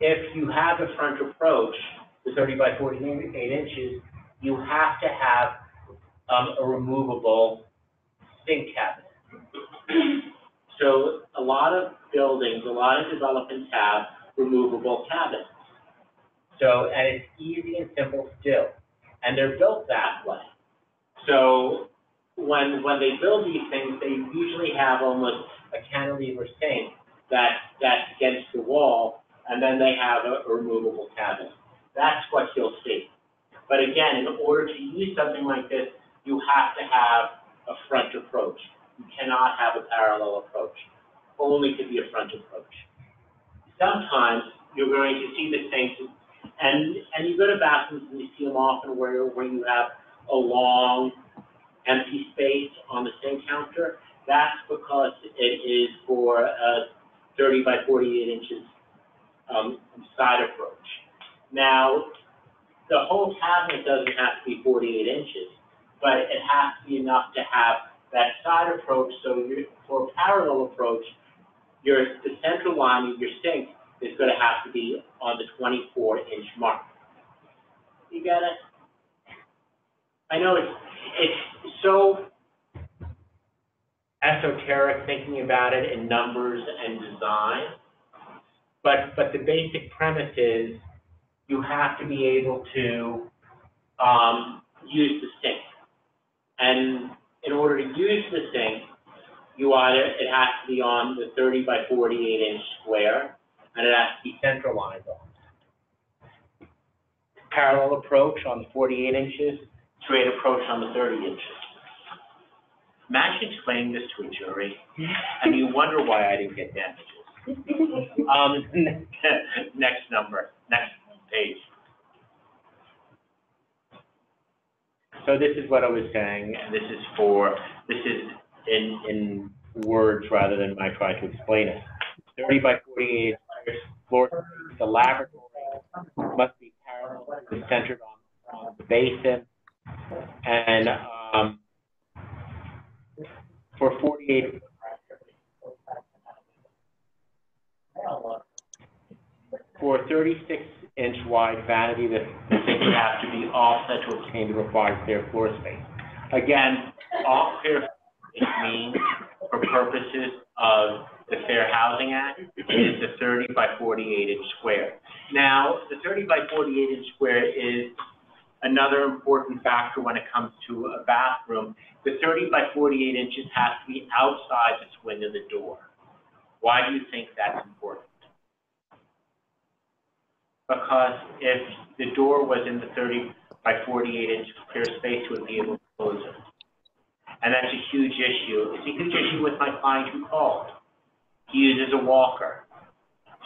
if you have a front approach, the thirty by forty-eight inches, you have to have, um, a removable sink cabinet. So a lot of buildings, a lot of developments have removable cabinets. So, and it's easy and simple to do, and they're built that way. So when, when they build these things, they usually have almost a cantilever sink that, that's against the wall, and then they have a a removable cabinet. That's what you'll see. But again, in order to use something like this, you have to have a front approach. You cannot have a parallel approach, only to be a front approach. Sometimes you're going to see the sinks, and, and you go to bathrooms and you see them often where, where you have a long empty space on the sink counter. That's because it is for a thirty by forty-eight inches, um, side approach. Now, the whole cabinet doesn't have to be forty-eight inches, but it has to be enough to have that side approach, so for a parallel approach, your, the central line of your sink is gonna have to be on the twenty-four inch mark. You got it? I know it's, it's so esoteric thinking about it in numbers and design, but, but the basic premise is you have to be able to, um, use the sink. And in order to use the sink, you either, it has to be on the thirty by forty-eight inch square, and it has to be centralized on. Parallel approach on the forty-eight inches, straight approach on the thirty inches. Imagine explaining this to a jury, and you wonder why I didn't get damages. Um, next number, next page. So this is what I was saying, and this is for, this is in, in words rather than my trying to explain it. Thirty by forty-eight floor, the laboratory must be parallel, and centered on, on the basin. And, um, for forty-eight. For thirty-six inch wide vanity, the, the sink would have to be offset to obtain the required clear floor space. Again, all clear it means for purposes of the Fair Housing Act is the thirty by forty-eight inch square. Now, the thirty by forty-eight inch square is another important factor when it comes to a bathroom. The thirty by forty-eight inches has to be outside the swing of the door. Why do you think that's important? Because if the door was in the thirty by forty-eight inch clear space, you would be able to close it. And that's a huge issue. It's a huge issue with my client who called. He uses a walker.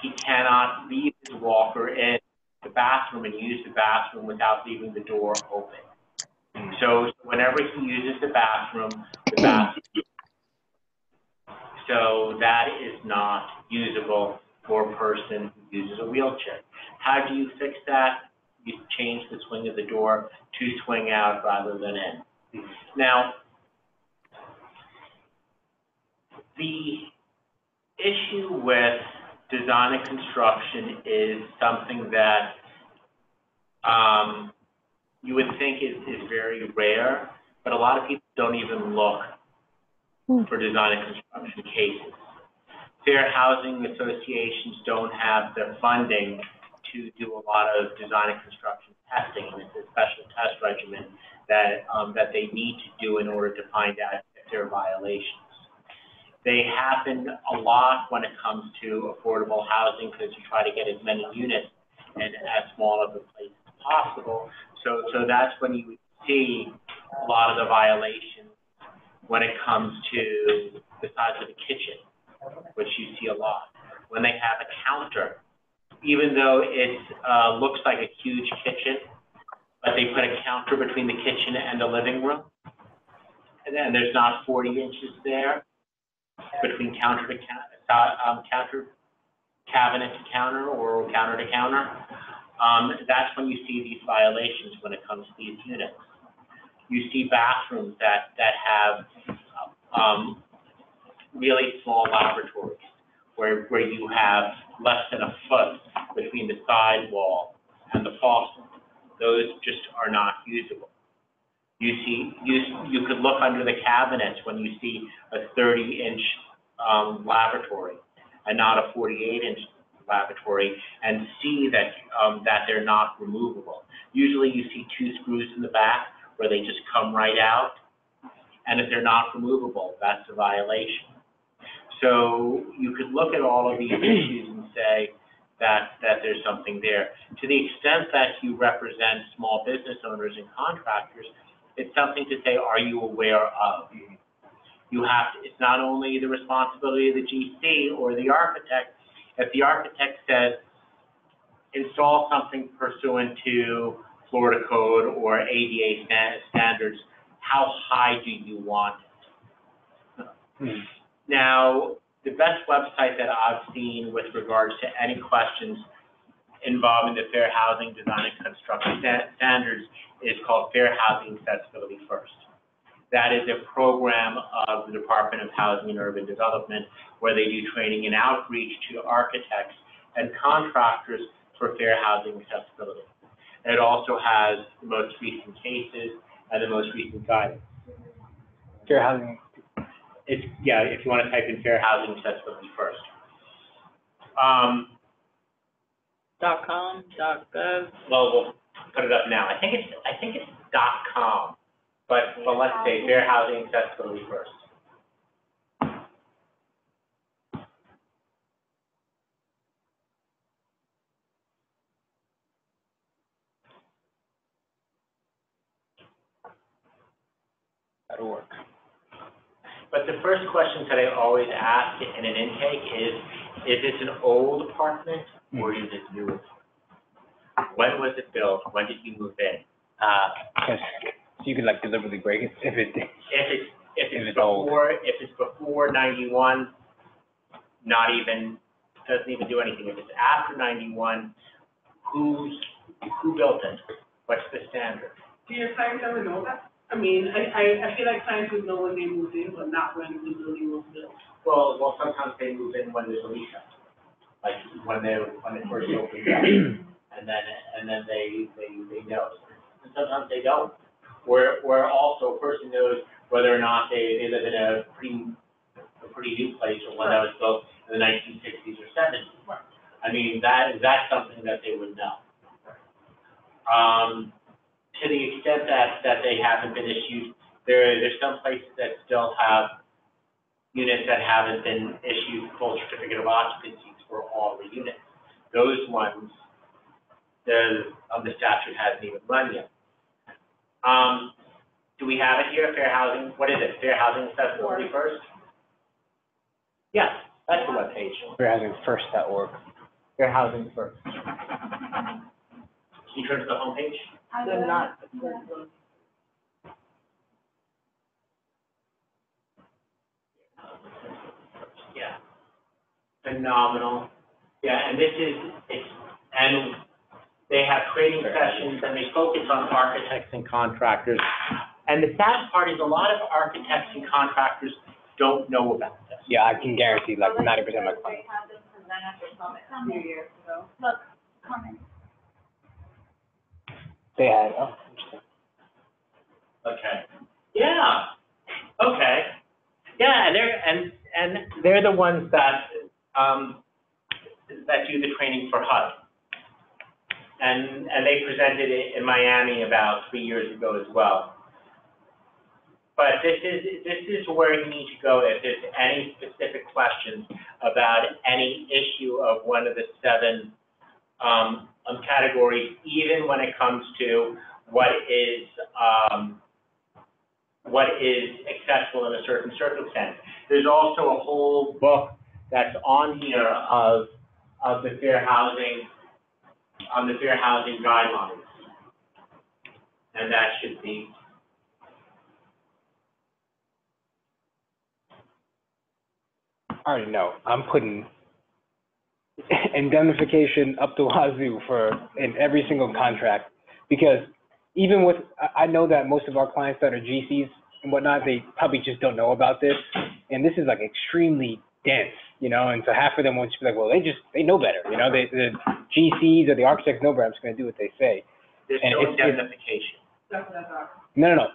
He cannot leave his walker in the bathroom and use the bathroom without leaving the door open. So whenever he uses the bathroom, the bathroom, so that is not usable for a person who uses a wheelchair. How do you fix that? You change the swing of the door to swing out rather than in. Now, the issue with design and construction is something that, um, you would think is, is very rare, but a lot of people don't even look for design and construction cases. Fair housing associations don't have the funding to do a lot of design and construction testing, and it's a special test regimen that, um, that they need to do in order to find out if there are violations. They happen a lot when it comes to affordable housing, because you try to get as many units in as small of a place as possible. So, so that's when you would see a lot of the violations when it comes to the size of the kitchen, which you see a lot. When they have a counter, even though it, uh, looks like a huge kitchen, but they put a counter between the kitchen and the living room, and then there's not forty inches there between counter to counter, um, counter, cabinet to counter or counter to counter. Um, that's when you see these violations when it comes to these units. You see bathrooms that, that have, um, really small laboratories where, where you have less than a foot between the side wall and the faucet. Those just are not usable. You see, you, you could look under the cabinets when you see a thirty inch, um, laboratory and not a forty-eight inch laboratory and see that, um, that they're not removable. Usually you see two screws in the back where they just come right out. And if they're not removable, that's a violation. So you could look at all of these issues and say that, that there's something there. To the extent that you represent small business owners and contractors, it's something to say, are you aware of? You have, to- it's not only the responsibility of the GC or the architect. If the architect says, install something pursuant to Florida code or ADA standards, how high do you want it?
Hmm.
Now, the best website that I've seen with regards to any questions involving the Fair Housing Design and Construction Standards is called Fair Housing Accessibility First. That is a program of the Department of Housing and Urban Development where they do training and outreach to architects and contractors for fair housing accessibility. It also has the most recent cases and the most recent guidance.
Fair housing,
It's, yeah, if you want to type in fair housing accessibility first. Um,
Dot com, dot gov.
well, we'll put it up now. I think it's, I think it's dot com, but, but let's say fair housing accessibility first.
that'll work.
But the first questions that I always ask in an intake is, is this an old apartment or is it new? When was it built? When did you move in? Uh,
Because, so you could like deliberately break it if it,
If it's, if
If
it's
it's old.
before, if it's before ninety-one, not even, doesn't even do anything. If it's after ninety-one, who's, who built it? What's the standard?
Do your clients ever know that? I mean, I, I, I feel like clients would know when they moved in, but not when the building was built.
Well, well, sometimes they move in when there's a lease up, like when they, when it first opens up. And then, and then they, they, they know. And sometimes they don't. Where, where also a person knows whether or not they, they live in a pretty, a pretty new place or one that was built in the nineteen sixties or seventies. I mean, that, that's something that they would know. Um, to the extent that, that they haven't been issued, there, there's some places that still have units that haven't been issued full certificate of occupancies for all the units. Those ones, the, um, the statute hasn't even run yet. Um, do we have it here, fair housing, what is it, fair housing accessibility first? Yes, that's the webpage,
fair housing first dot
fair housing first. Can you turn to the homepage?
I
They're
will-
not.
Yeah. Phenomenal. Yeah, and this is, it's, and they have training sessions and they focus on architects and contractors. And the sad part is a lot of architects and contractors don't know about this.
Yeah, I can guarantee like ninety percent of my clients.
They had them present at the summit a few years ago. Look, comment.
They had, oh, interesting.
Okay. Yeah, Okay. Yeah, and they're, and, and they're the ones that, um, that do the training for HUD. And, and they presented it in Miami about three years ago as well. But this is, this is where you need to go if there's any specific questions about any issue of one of the seven, um, categories, even when it comes to what is, um, what is accessible in a certain circumstance. There's also a whole book that's on here of, of the fair housing, on the fair housing guidelines. And that should be,
I already know, I'm putting indemnification up to wazoo for, in every single contract. Because even with, I, I know that most of our clients that are GCs and whatnot, they probably just don't know about this. And this is like extremely dense, you know, and so half of them will just be like, well, they just, they know better, you know, they, the GCs or the architects know better, I'm just gonna do what they say.
there's
And
no
it's- it's-
indemnification.
That's what I thought.
No, no, no.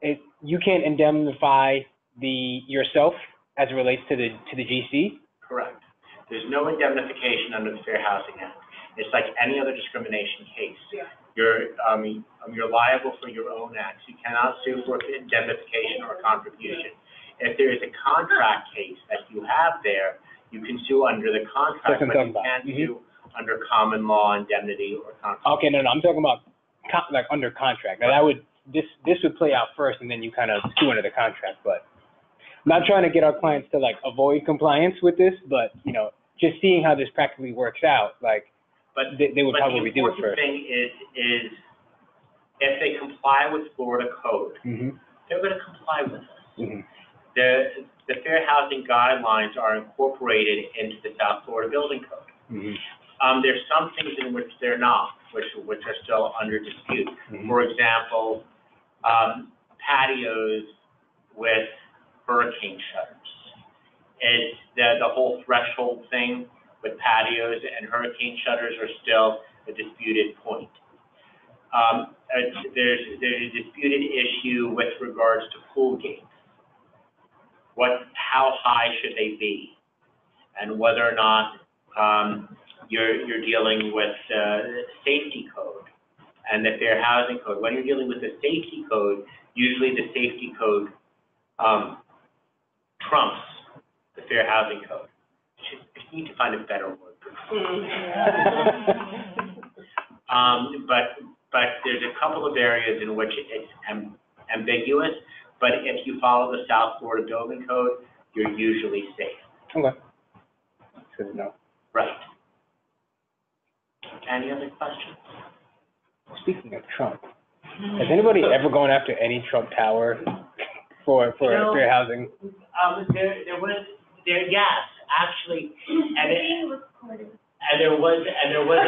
It, you can't indemnify the, yourself as it relates to the, to the GC.
Correct. There's no indemnification under the Fair Housing Act. It's like any other discrimination case.
Yeah.
You're, um, you're liable for your own acts. You cannot sue for indemnification or contribution. If there is a contract case that you have there, you can sue under the contract,
That's
but you
talking
can't
Mhm.
sue under common law indemnity or contribution.
Okay, no, no, I'm talking about con- like under contract. Now that would, this, this would play out first and then you kind of sue under the contract, but I'm not trying to get our clients to like avoid compliance with this, but, you know, just seeing how this practically works out, like,
But
they, they would probably do it
But the
first.
thing is, is if they comply with Florida code,
hmm
they're gonna comply with us.
hmm
The, the fair housing guidelines are incorporated into the South Florida Building Code.
hmm
Um, there's some things in which they're not, which, which are still under dispute.
hmm
For example, um, patios with hurricane shutters. It's, the, the whole threshold thing with patios and hurricane shutters are still a disputed point. Um, uh, there's, there's a disputed issue with regards to pool gates. What, how high should they be? And whether or not, um, you're, you're dealing with, uh, safety code and the fair housing code. When you're dealing with the safety code, usually the safety code, um, trumps fair housing code. Should, I need to find a better word. Um, but, but there's a couple of areas in which it's am- ambiguous, but if you follow the South Florida Building Code, you're usually safe.
Okay. Good to know.
Right. Any other questions?
Speaking of Trump, has anybody ever gone after any Trump tower for, for
You know-
fair housing?
Um, there, there was, there, yes, actually, and it,
Being recorded.
and there was, and there was,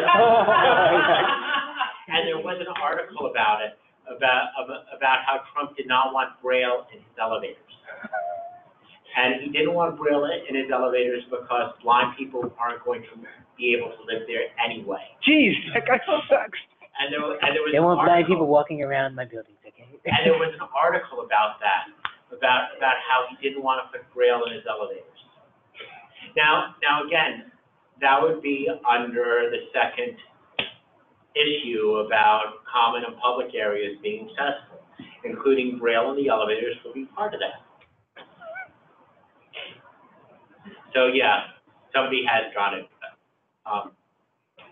and there was an article about it, about, about about how Trump did not want Braille in his elevators. And he didn't want Braille in his elevators because blind people aren't going to be able to live there anyway.
Jeez, that guy sucks.
And there, wa- and there was
They
an
want blind people walking around my buildings, okay?
and there was an article about that, about, about how he didn't want to put Braille in his elevators. Now, now again, that would be under the second issue about common and public areas being accessible, including Braille in the elevators will be part of that. So, yeah, somebody has got it, um,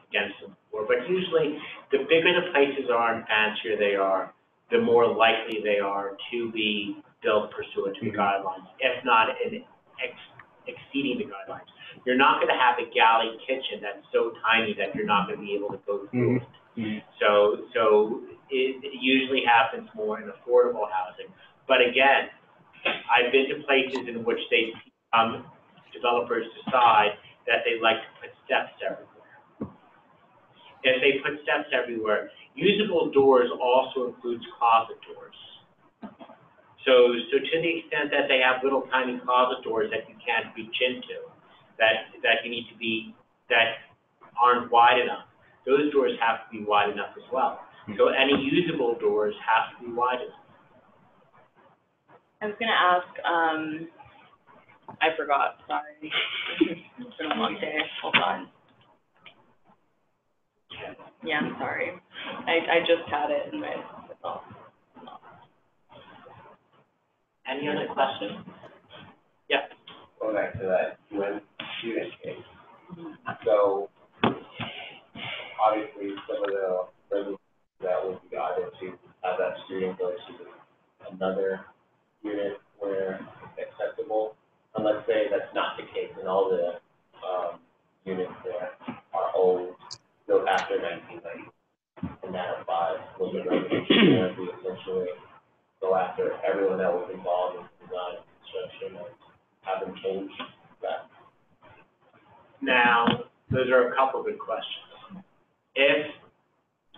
against them before, but usually, the bigger the places are and fancier they are, the more likely they are to be built pursuant to the
Mhm.
guidelines, if not in ex- exceeding the guidelines. You're not gonna have a galley kitchen that's so tiny that you're not gonna be able to go through it.
Mhm.
So, so it it usually happens more in affordable housing. But again, I've been to places in which they, um, developers decide that they like to put steps everywhere. If they put steps everywhere, usable doors also includes closet doors. So, so to the extent that they have little tiny closet doors that you can't reach into, that, that you need to be, that aren't wide enough, those doors have to be wide enough as well. So any usable doors have to be wide enough.
I was gonna ask, um, I forgot, sorry. It's been a long day, hold on. Yeah, I'm sorry. I, I just had it in my, oh.
Any other questions? Yeah.
Going back to that UN student case. So, obviously, some of the resolutions that would be either to have that student go to another unit where it's accessible. And let's say that's not the case, and all the, um, units there are old, built after nineteen ninety. And that applies, will the resolution there be essentially go after everyone that was involved in design and construction and have them change that?
Now, those are a couple good questions. If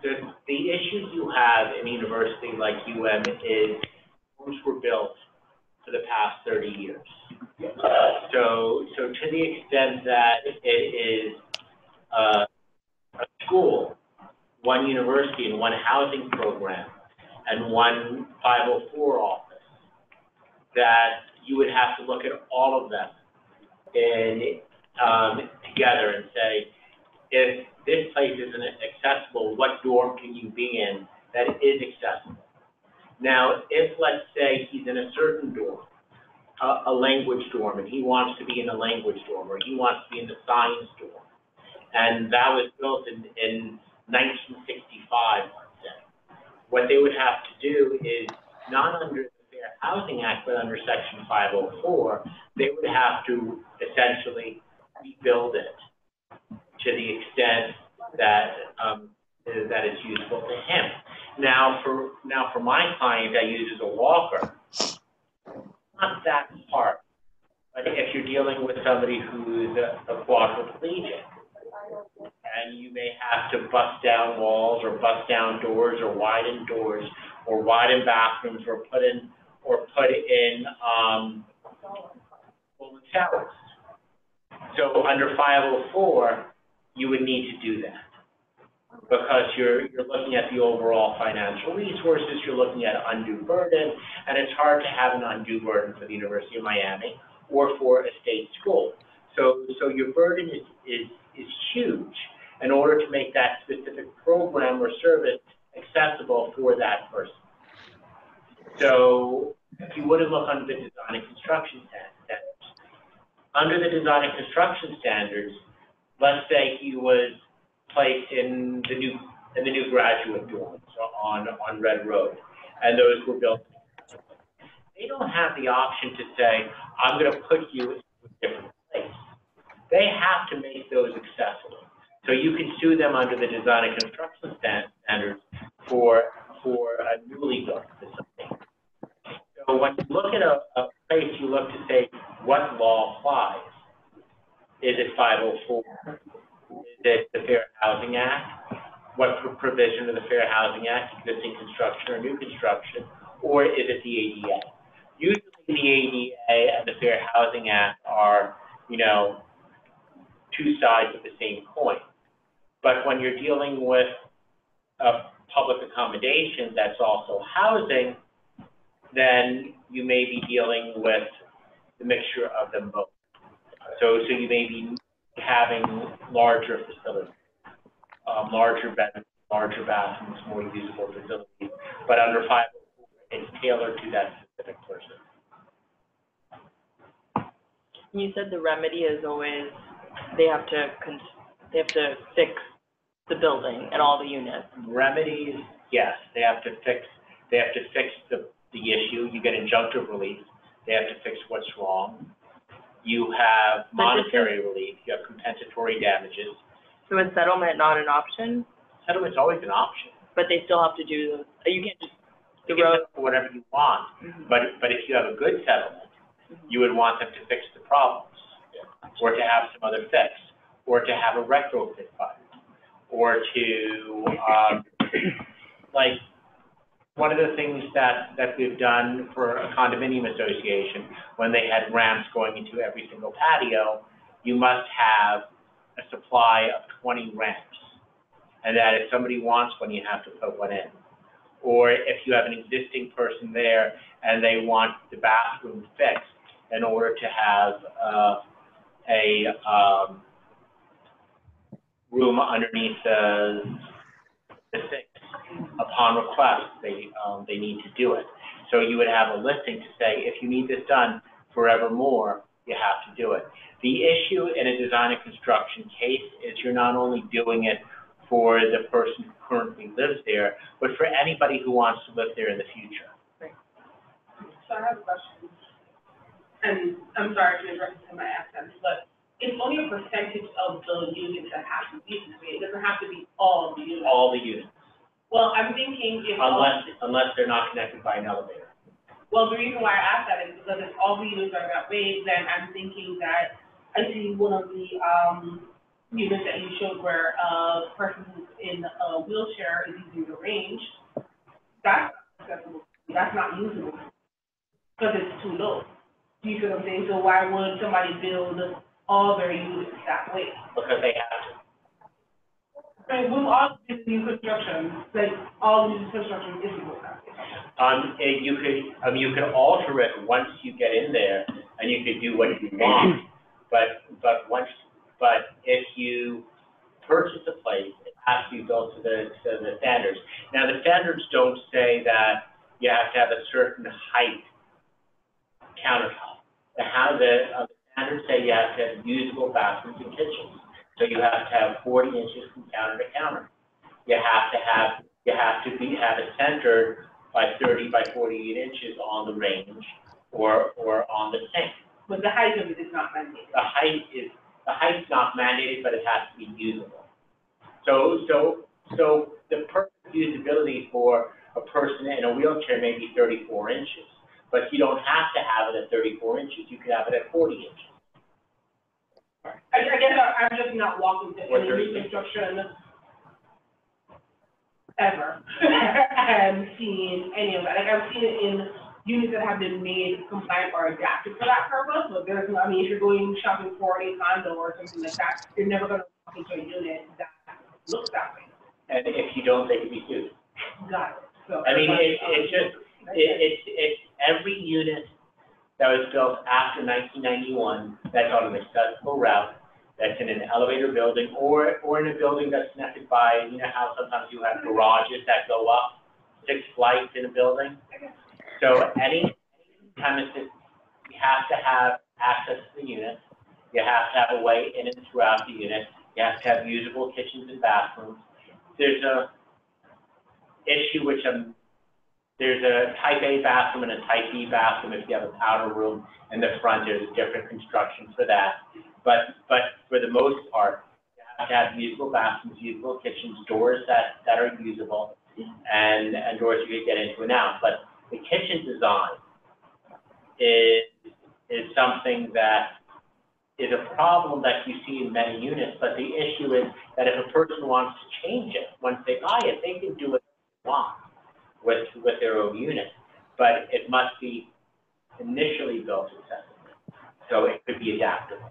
the, the issues you have in a university like UM is homes were built for the past thirty years. So, so to the extent that it is, uh, a school, one university and one housing program, and one five oh four office, that you would have to look at all of them in, um, together and say, if this place isn't accessible, what dorm can you be in that is accessible? Now, if, let's say, he's in a certain dorm, a, language dorm, and he wants to be in a language dorm, or he wants to be in the science dorm, and that was built in, in nineteen sixty-five, let's say, what they would have to do is, not under the Fair Housing Act, but under section five oh four, they would have to essentially rebuild it to the extent that, um, that is useful to him. Now, for, now for my client that uses a walker, not that hard. But if you're dealing with somebody who's a a quadriplegic, and you may have to bust down walls, or bust down doors, or widen doors, or widen bathrooms, or put in, or put in, um, full showers. So under five oh four, you would need to do that. Because you're, you're looking at the overall financial resources, you're looking at undue burden, and it's hard to have an undue burden for the University of Miami or for a state school. So, so your burden is, is, is huge in order to make that specific program or service accessible for that person. So if you were to look under the design and construction standards, under the design and construction standards, let's say he was placed in the new, in the new graduate dorms on, on Red Road, and those were built. They don't have the option to say, I'm gonna put you in a different place. They have to make those accessible. So you can sue them under the design and construction stan- standards for, for a newly built facility. So when you look at a, a place, you look to say, what law applies? Is it five oh four? Is it the Fair Housing Act? What provision of the Fair Housing Act, existing construction or new construction? Or is it the ADA? Usually the ADA and the Fair Housing Act are, you know, two sides of the same coin. But when you're dealing with a public accommodation that's also housing, then you may be dealing with the mixture of them both. So, so you may be having larger facilities, um, larger bedrooms, larger bathrooms, more usable facilities, but under five oh four, it's tailored to that specific person.
You said the remedy is always, they have to they have to fix the building and all the units.
Remedies, yes, they have to fix, they have to fix the, the issue, you get injunctive relief, they have to fix what's wrong. You have
But this is-
monetary relief, you have compensatory damages,
So is settlement not an option?
settlement's always an option.
But they still have to do you can't just, the
You can
road.
settle for whatever you want,
Mhm.
but, but if you have a good settlement, you would want them to fix the problems, or to have some other fix, or to have a retrofit fund, or to, um, like, one of the things that, that we've done for a condominium association, when they had ramps going into every single patio, you must have a supply of twenty ramps. And that if somebody wants one, you have to put one in. Or if you have an existing person there and they want the bathroom fixed, in order to have, uh, a, um, room underneath the, the sink. Upon request, they, um, they need to do it. So you would have a listing to say, if you need this done forevermore, you have to do it. The issue in a design and construction case is you're not only doing it for the person who currently lives there, but for anybody who wants to live there in the future.
So I have a question. And I'm sorry to address in my accent, but it's only a percentage of the units that have to be this. It doesn't have to be all the units.
All the units,
Well, I'm thinking if all,
unless, unless they're not connected by an elevator.
well, the reason why I asked that is because if all the units are that way, then I'm thinking that I see one of the, um, units that you showed where a person who's in a wheelchair is using the range. That's not accessible, that's not usable, because it's too low. Do you see what I'm saying? So why would somebody build all their units that way?
Because they have to.
Right, with all this new construction, like, all new construction is that.
Um, and you could, um, you could alter it once you get in there, and you could do what you want. But, but once, but if you purchase a place, it has to be built to the, to the standards. Now, the standards don't say that you have to have a certain height countertop. The how, the, uh, the standards say you have to have usable bathrooms and kitchens. So you have to have forty inches from counter to counter. You have to have, you have to be, have it centered by thirty by forty-eight inches on the range or, or on the sink.
But the height of it is not mandated.
The height is, the height's not mandated, but it has to be usable. So, so, so the perfect usability for a person in a wheelchair may be thirty-four inches, but you don't have to have it at thirty-four inches, you could have it at forty inches.
I, I guess I, I'm just not walking to
What
any
they're-
new construction ever and seeing any of that. Like, I've seen it in units that have been made compliant or adapted for that purpose, but there's, no- I mean, if you're going shopping for a condo or something like that, you're never gonna walk into a unit that looks that way.
And if you don't, they could be sued.
Got it, so.
I mean, it, it's um, just, it, it's, it's every unit that was built after nineteen ninety-one, that's on an accessible route, that's in an elevator building, or, or in a building that's connected by, you know how sometimes you have garages that go up six flights in a building? So any premises, you have to have access to the unit, you have to have a way in and throughout the unit, you have to have usable kitchens and bathrooms. There's a issue which I'm there's a type A bathroom and a type B bathroom. If you have a powder room in the front, there's a different construction for that. But, but for the most part, you have to have usable bathrooms, usable kitchens, doors that, that are usable, and, and doors you can get into and out. But the kitchen design is, is something that is a problem that you see in many units, but the issue is that if a person wants to change it, once they buy it, they can do what they want with, with their own unit, but it must be initially built accessibly, so it could be adaptable.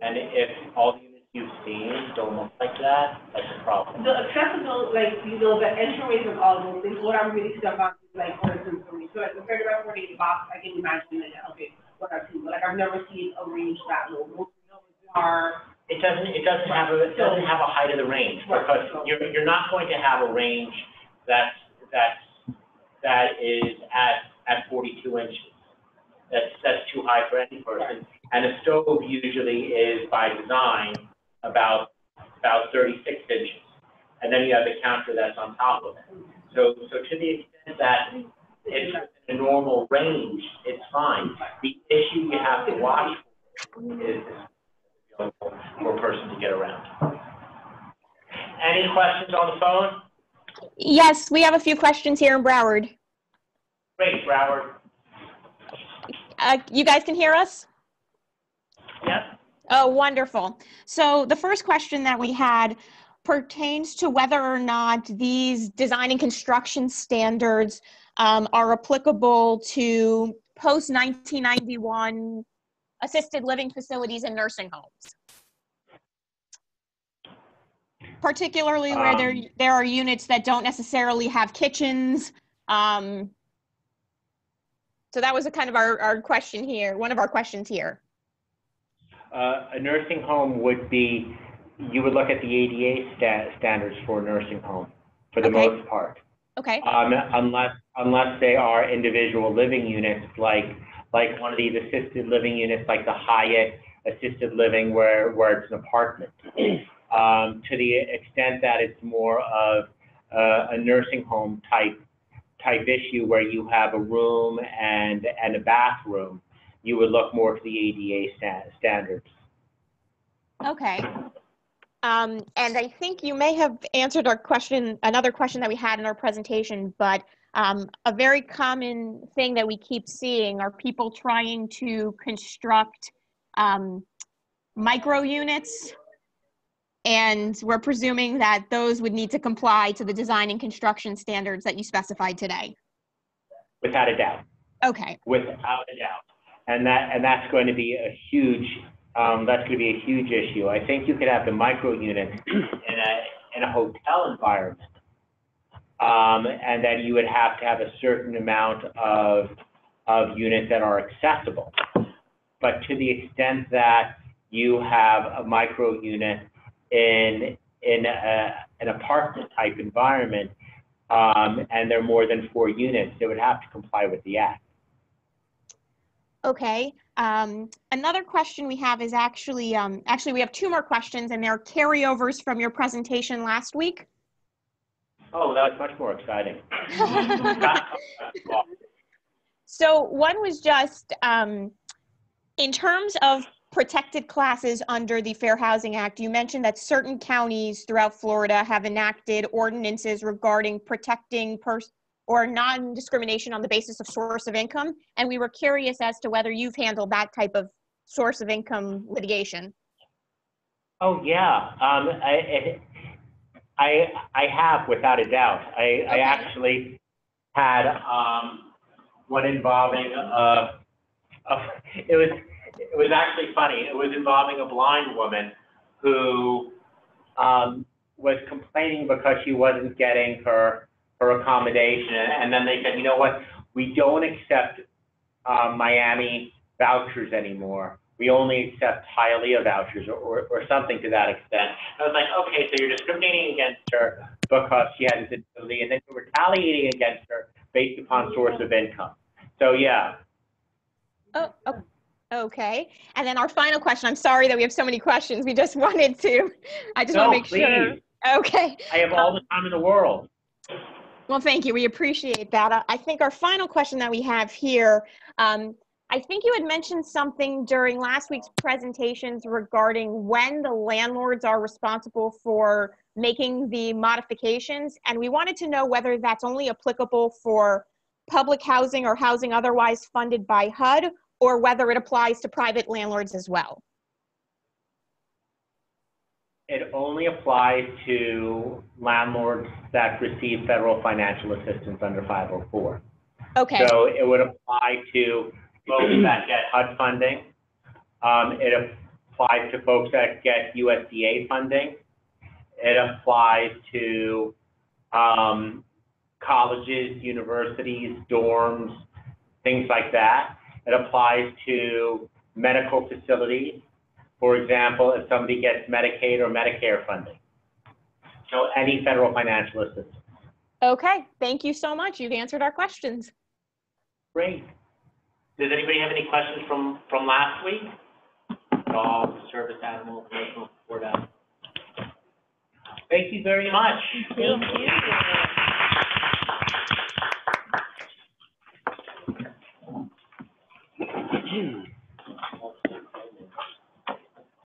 And if all the units you've seen don't look like that, that's a problem.
The accessible, like, you know, the entryways and all those things, what I'm really stuck on is like, instance, for me, so like the thirty by forty box, I can imagine it, okay, what seen, but like, I've never seen a range that low. Most are,
It doesn't, it doesn't have a, it doesn't have a height of the range,
Right.
because you're, you're not going to have a range that's, that's, that is at, at forty-two inches. That's, that's too high for any person. And a stove usually is by design about, about thirty-six inches. And then you have the counter that's on top of it. So, so to the extent that it's a normal range, it's fine. The issue you have to watch for is for a person to get around. Any questions on the phone?
Yes, we have a few questions here in Broward.
Great, Broward.
Uh, you guys can hear us?
Yep.
Oh, wonderful. So the first question that we had pertains to whether or not these design and construction standards um, are applicable to post 1991 assisted living facilities and nursing homes. Particularly where there,
Um.
there are units that don't necessarily have kitchens, um, So that was a kind of our, our question here, one of our questions here.
Uh, a nursing home would be, you would look at the ADA sta- standards for a nursing home, for the
Okay.
most part.
Okay,
Um, unless, unless they are individual living units, like, like one of these assisted living units, like the Hyatt Assisted Living where, where it's an apartment. Um, to the extent that it's more of, uh, a nursing home type, type issue where you have a room and, and a bathroom, you would look more to the ADA sta- standards.
okay. Um, and I think you may have answered our question, another question that we had in our presentation, but um, a very common thing that we keep seeing are people trying to construct um, micro units. And we're presuming that those would need to comply to the design and construction standards that you specified today.
Without a doubt.
Okay,
without a doubt. And that, and that's going to be a huge, um, that's going to be a huge issue. I think you could have the micro units in a, in a hotel environment. Um, and then you would have to have a certain amount of, of units that are accessible. But to the extent that you have a micro unit in, in a, an apartment type environment, um, and there are more than four units, they would have to comply with the act.
Okay. Um, another question we have is actually, um, actually, we have two more questions, and they're carryovers from your presentation last week.
Oh, that was much more exciting.
So one was just, um, in terms of protected classes under the Fair Housing Act, you mentioned that certain counties throughout Florida have enacted ordinances regarding protecting pers- or non-discrimination on the basis of source of income. And we were curious as to whether you've handled that type of source of income litigation.
Oh, yeah. Um, I, I, I have without a doubt. I, I actually had, um, one involving, uh, uh, it was, it was actually funny. It was involving a blind woman who, um, was complaining because she wasn't getting her, her accommodation. And then they said, you know what? We don't accept, um, Miami vouchers anymore. We only accept Hialeah vouchers or, or, something to that extent. I was like, okay, so you're discriminating against her because she had a disability and then you're retaliating against her based upon source of income. So, yeah,
Oh, oh, okay. And then our final question, I'm sorry that we have so many questions. We just wanted to, I just want to make sure.
please.
Okay.
I have all the time in the world.
Well, thank you. We appreciate that. I think our final question that we have here, um, I think you had mentioned something during last week's presentations regarding when the landlords are responsible for making the modifications. And we wanted to know whether that's only applicable for public housing or housing otherwise funded by HUD, or whether it applies to private landlords as well.
It only applies to landlords that receive federal financial assistance under 504.
Okay,
So it would apply to folks that get HUD funding. Um, it applies to folks that get USDA funding. It applies to, um, colleges, universities, dorms, things like that. It applies to medical facilities. For example, if somebody gets Medicaid or Medicare funding. So any federal financial assistance.
okay. Thank you so much. You've answered our questions.
Great. Does anybody have any questions from, from last week? Dog, service animal, commercial, or that? Thank you very much.
Thank you.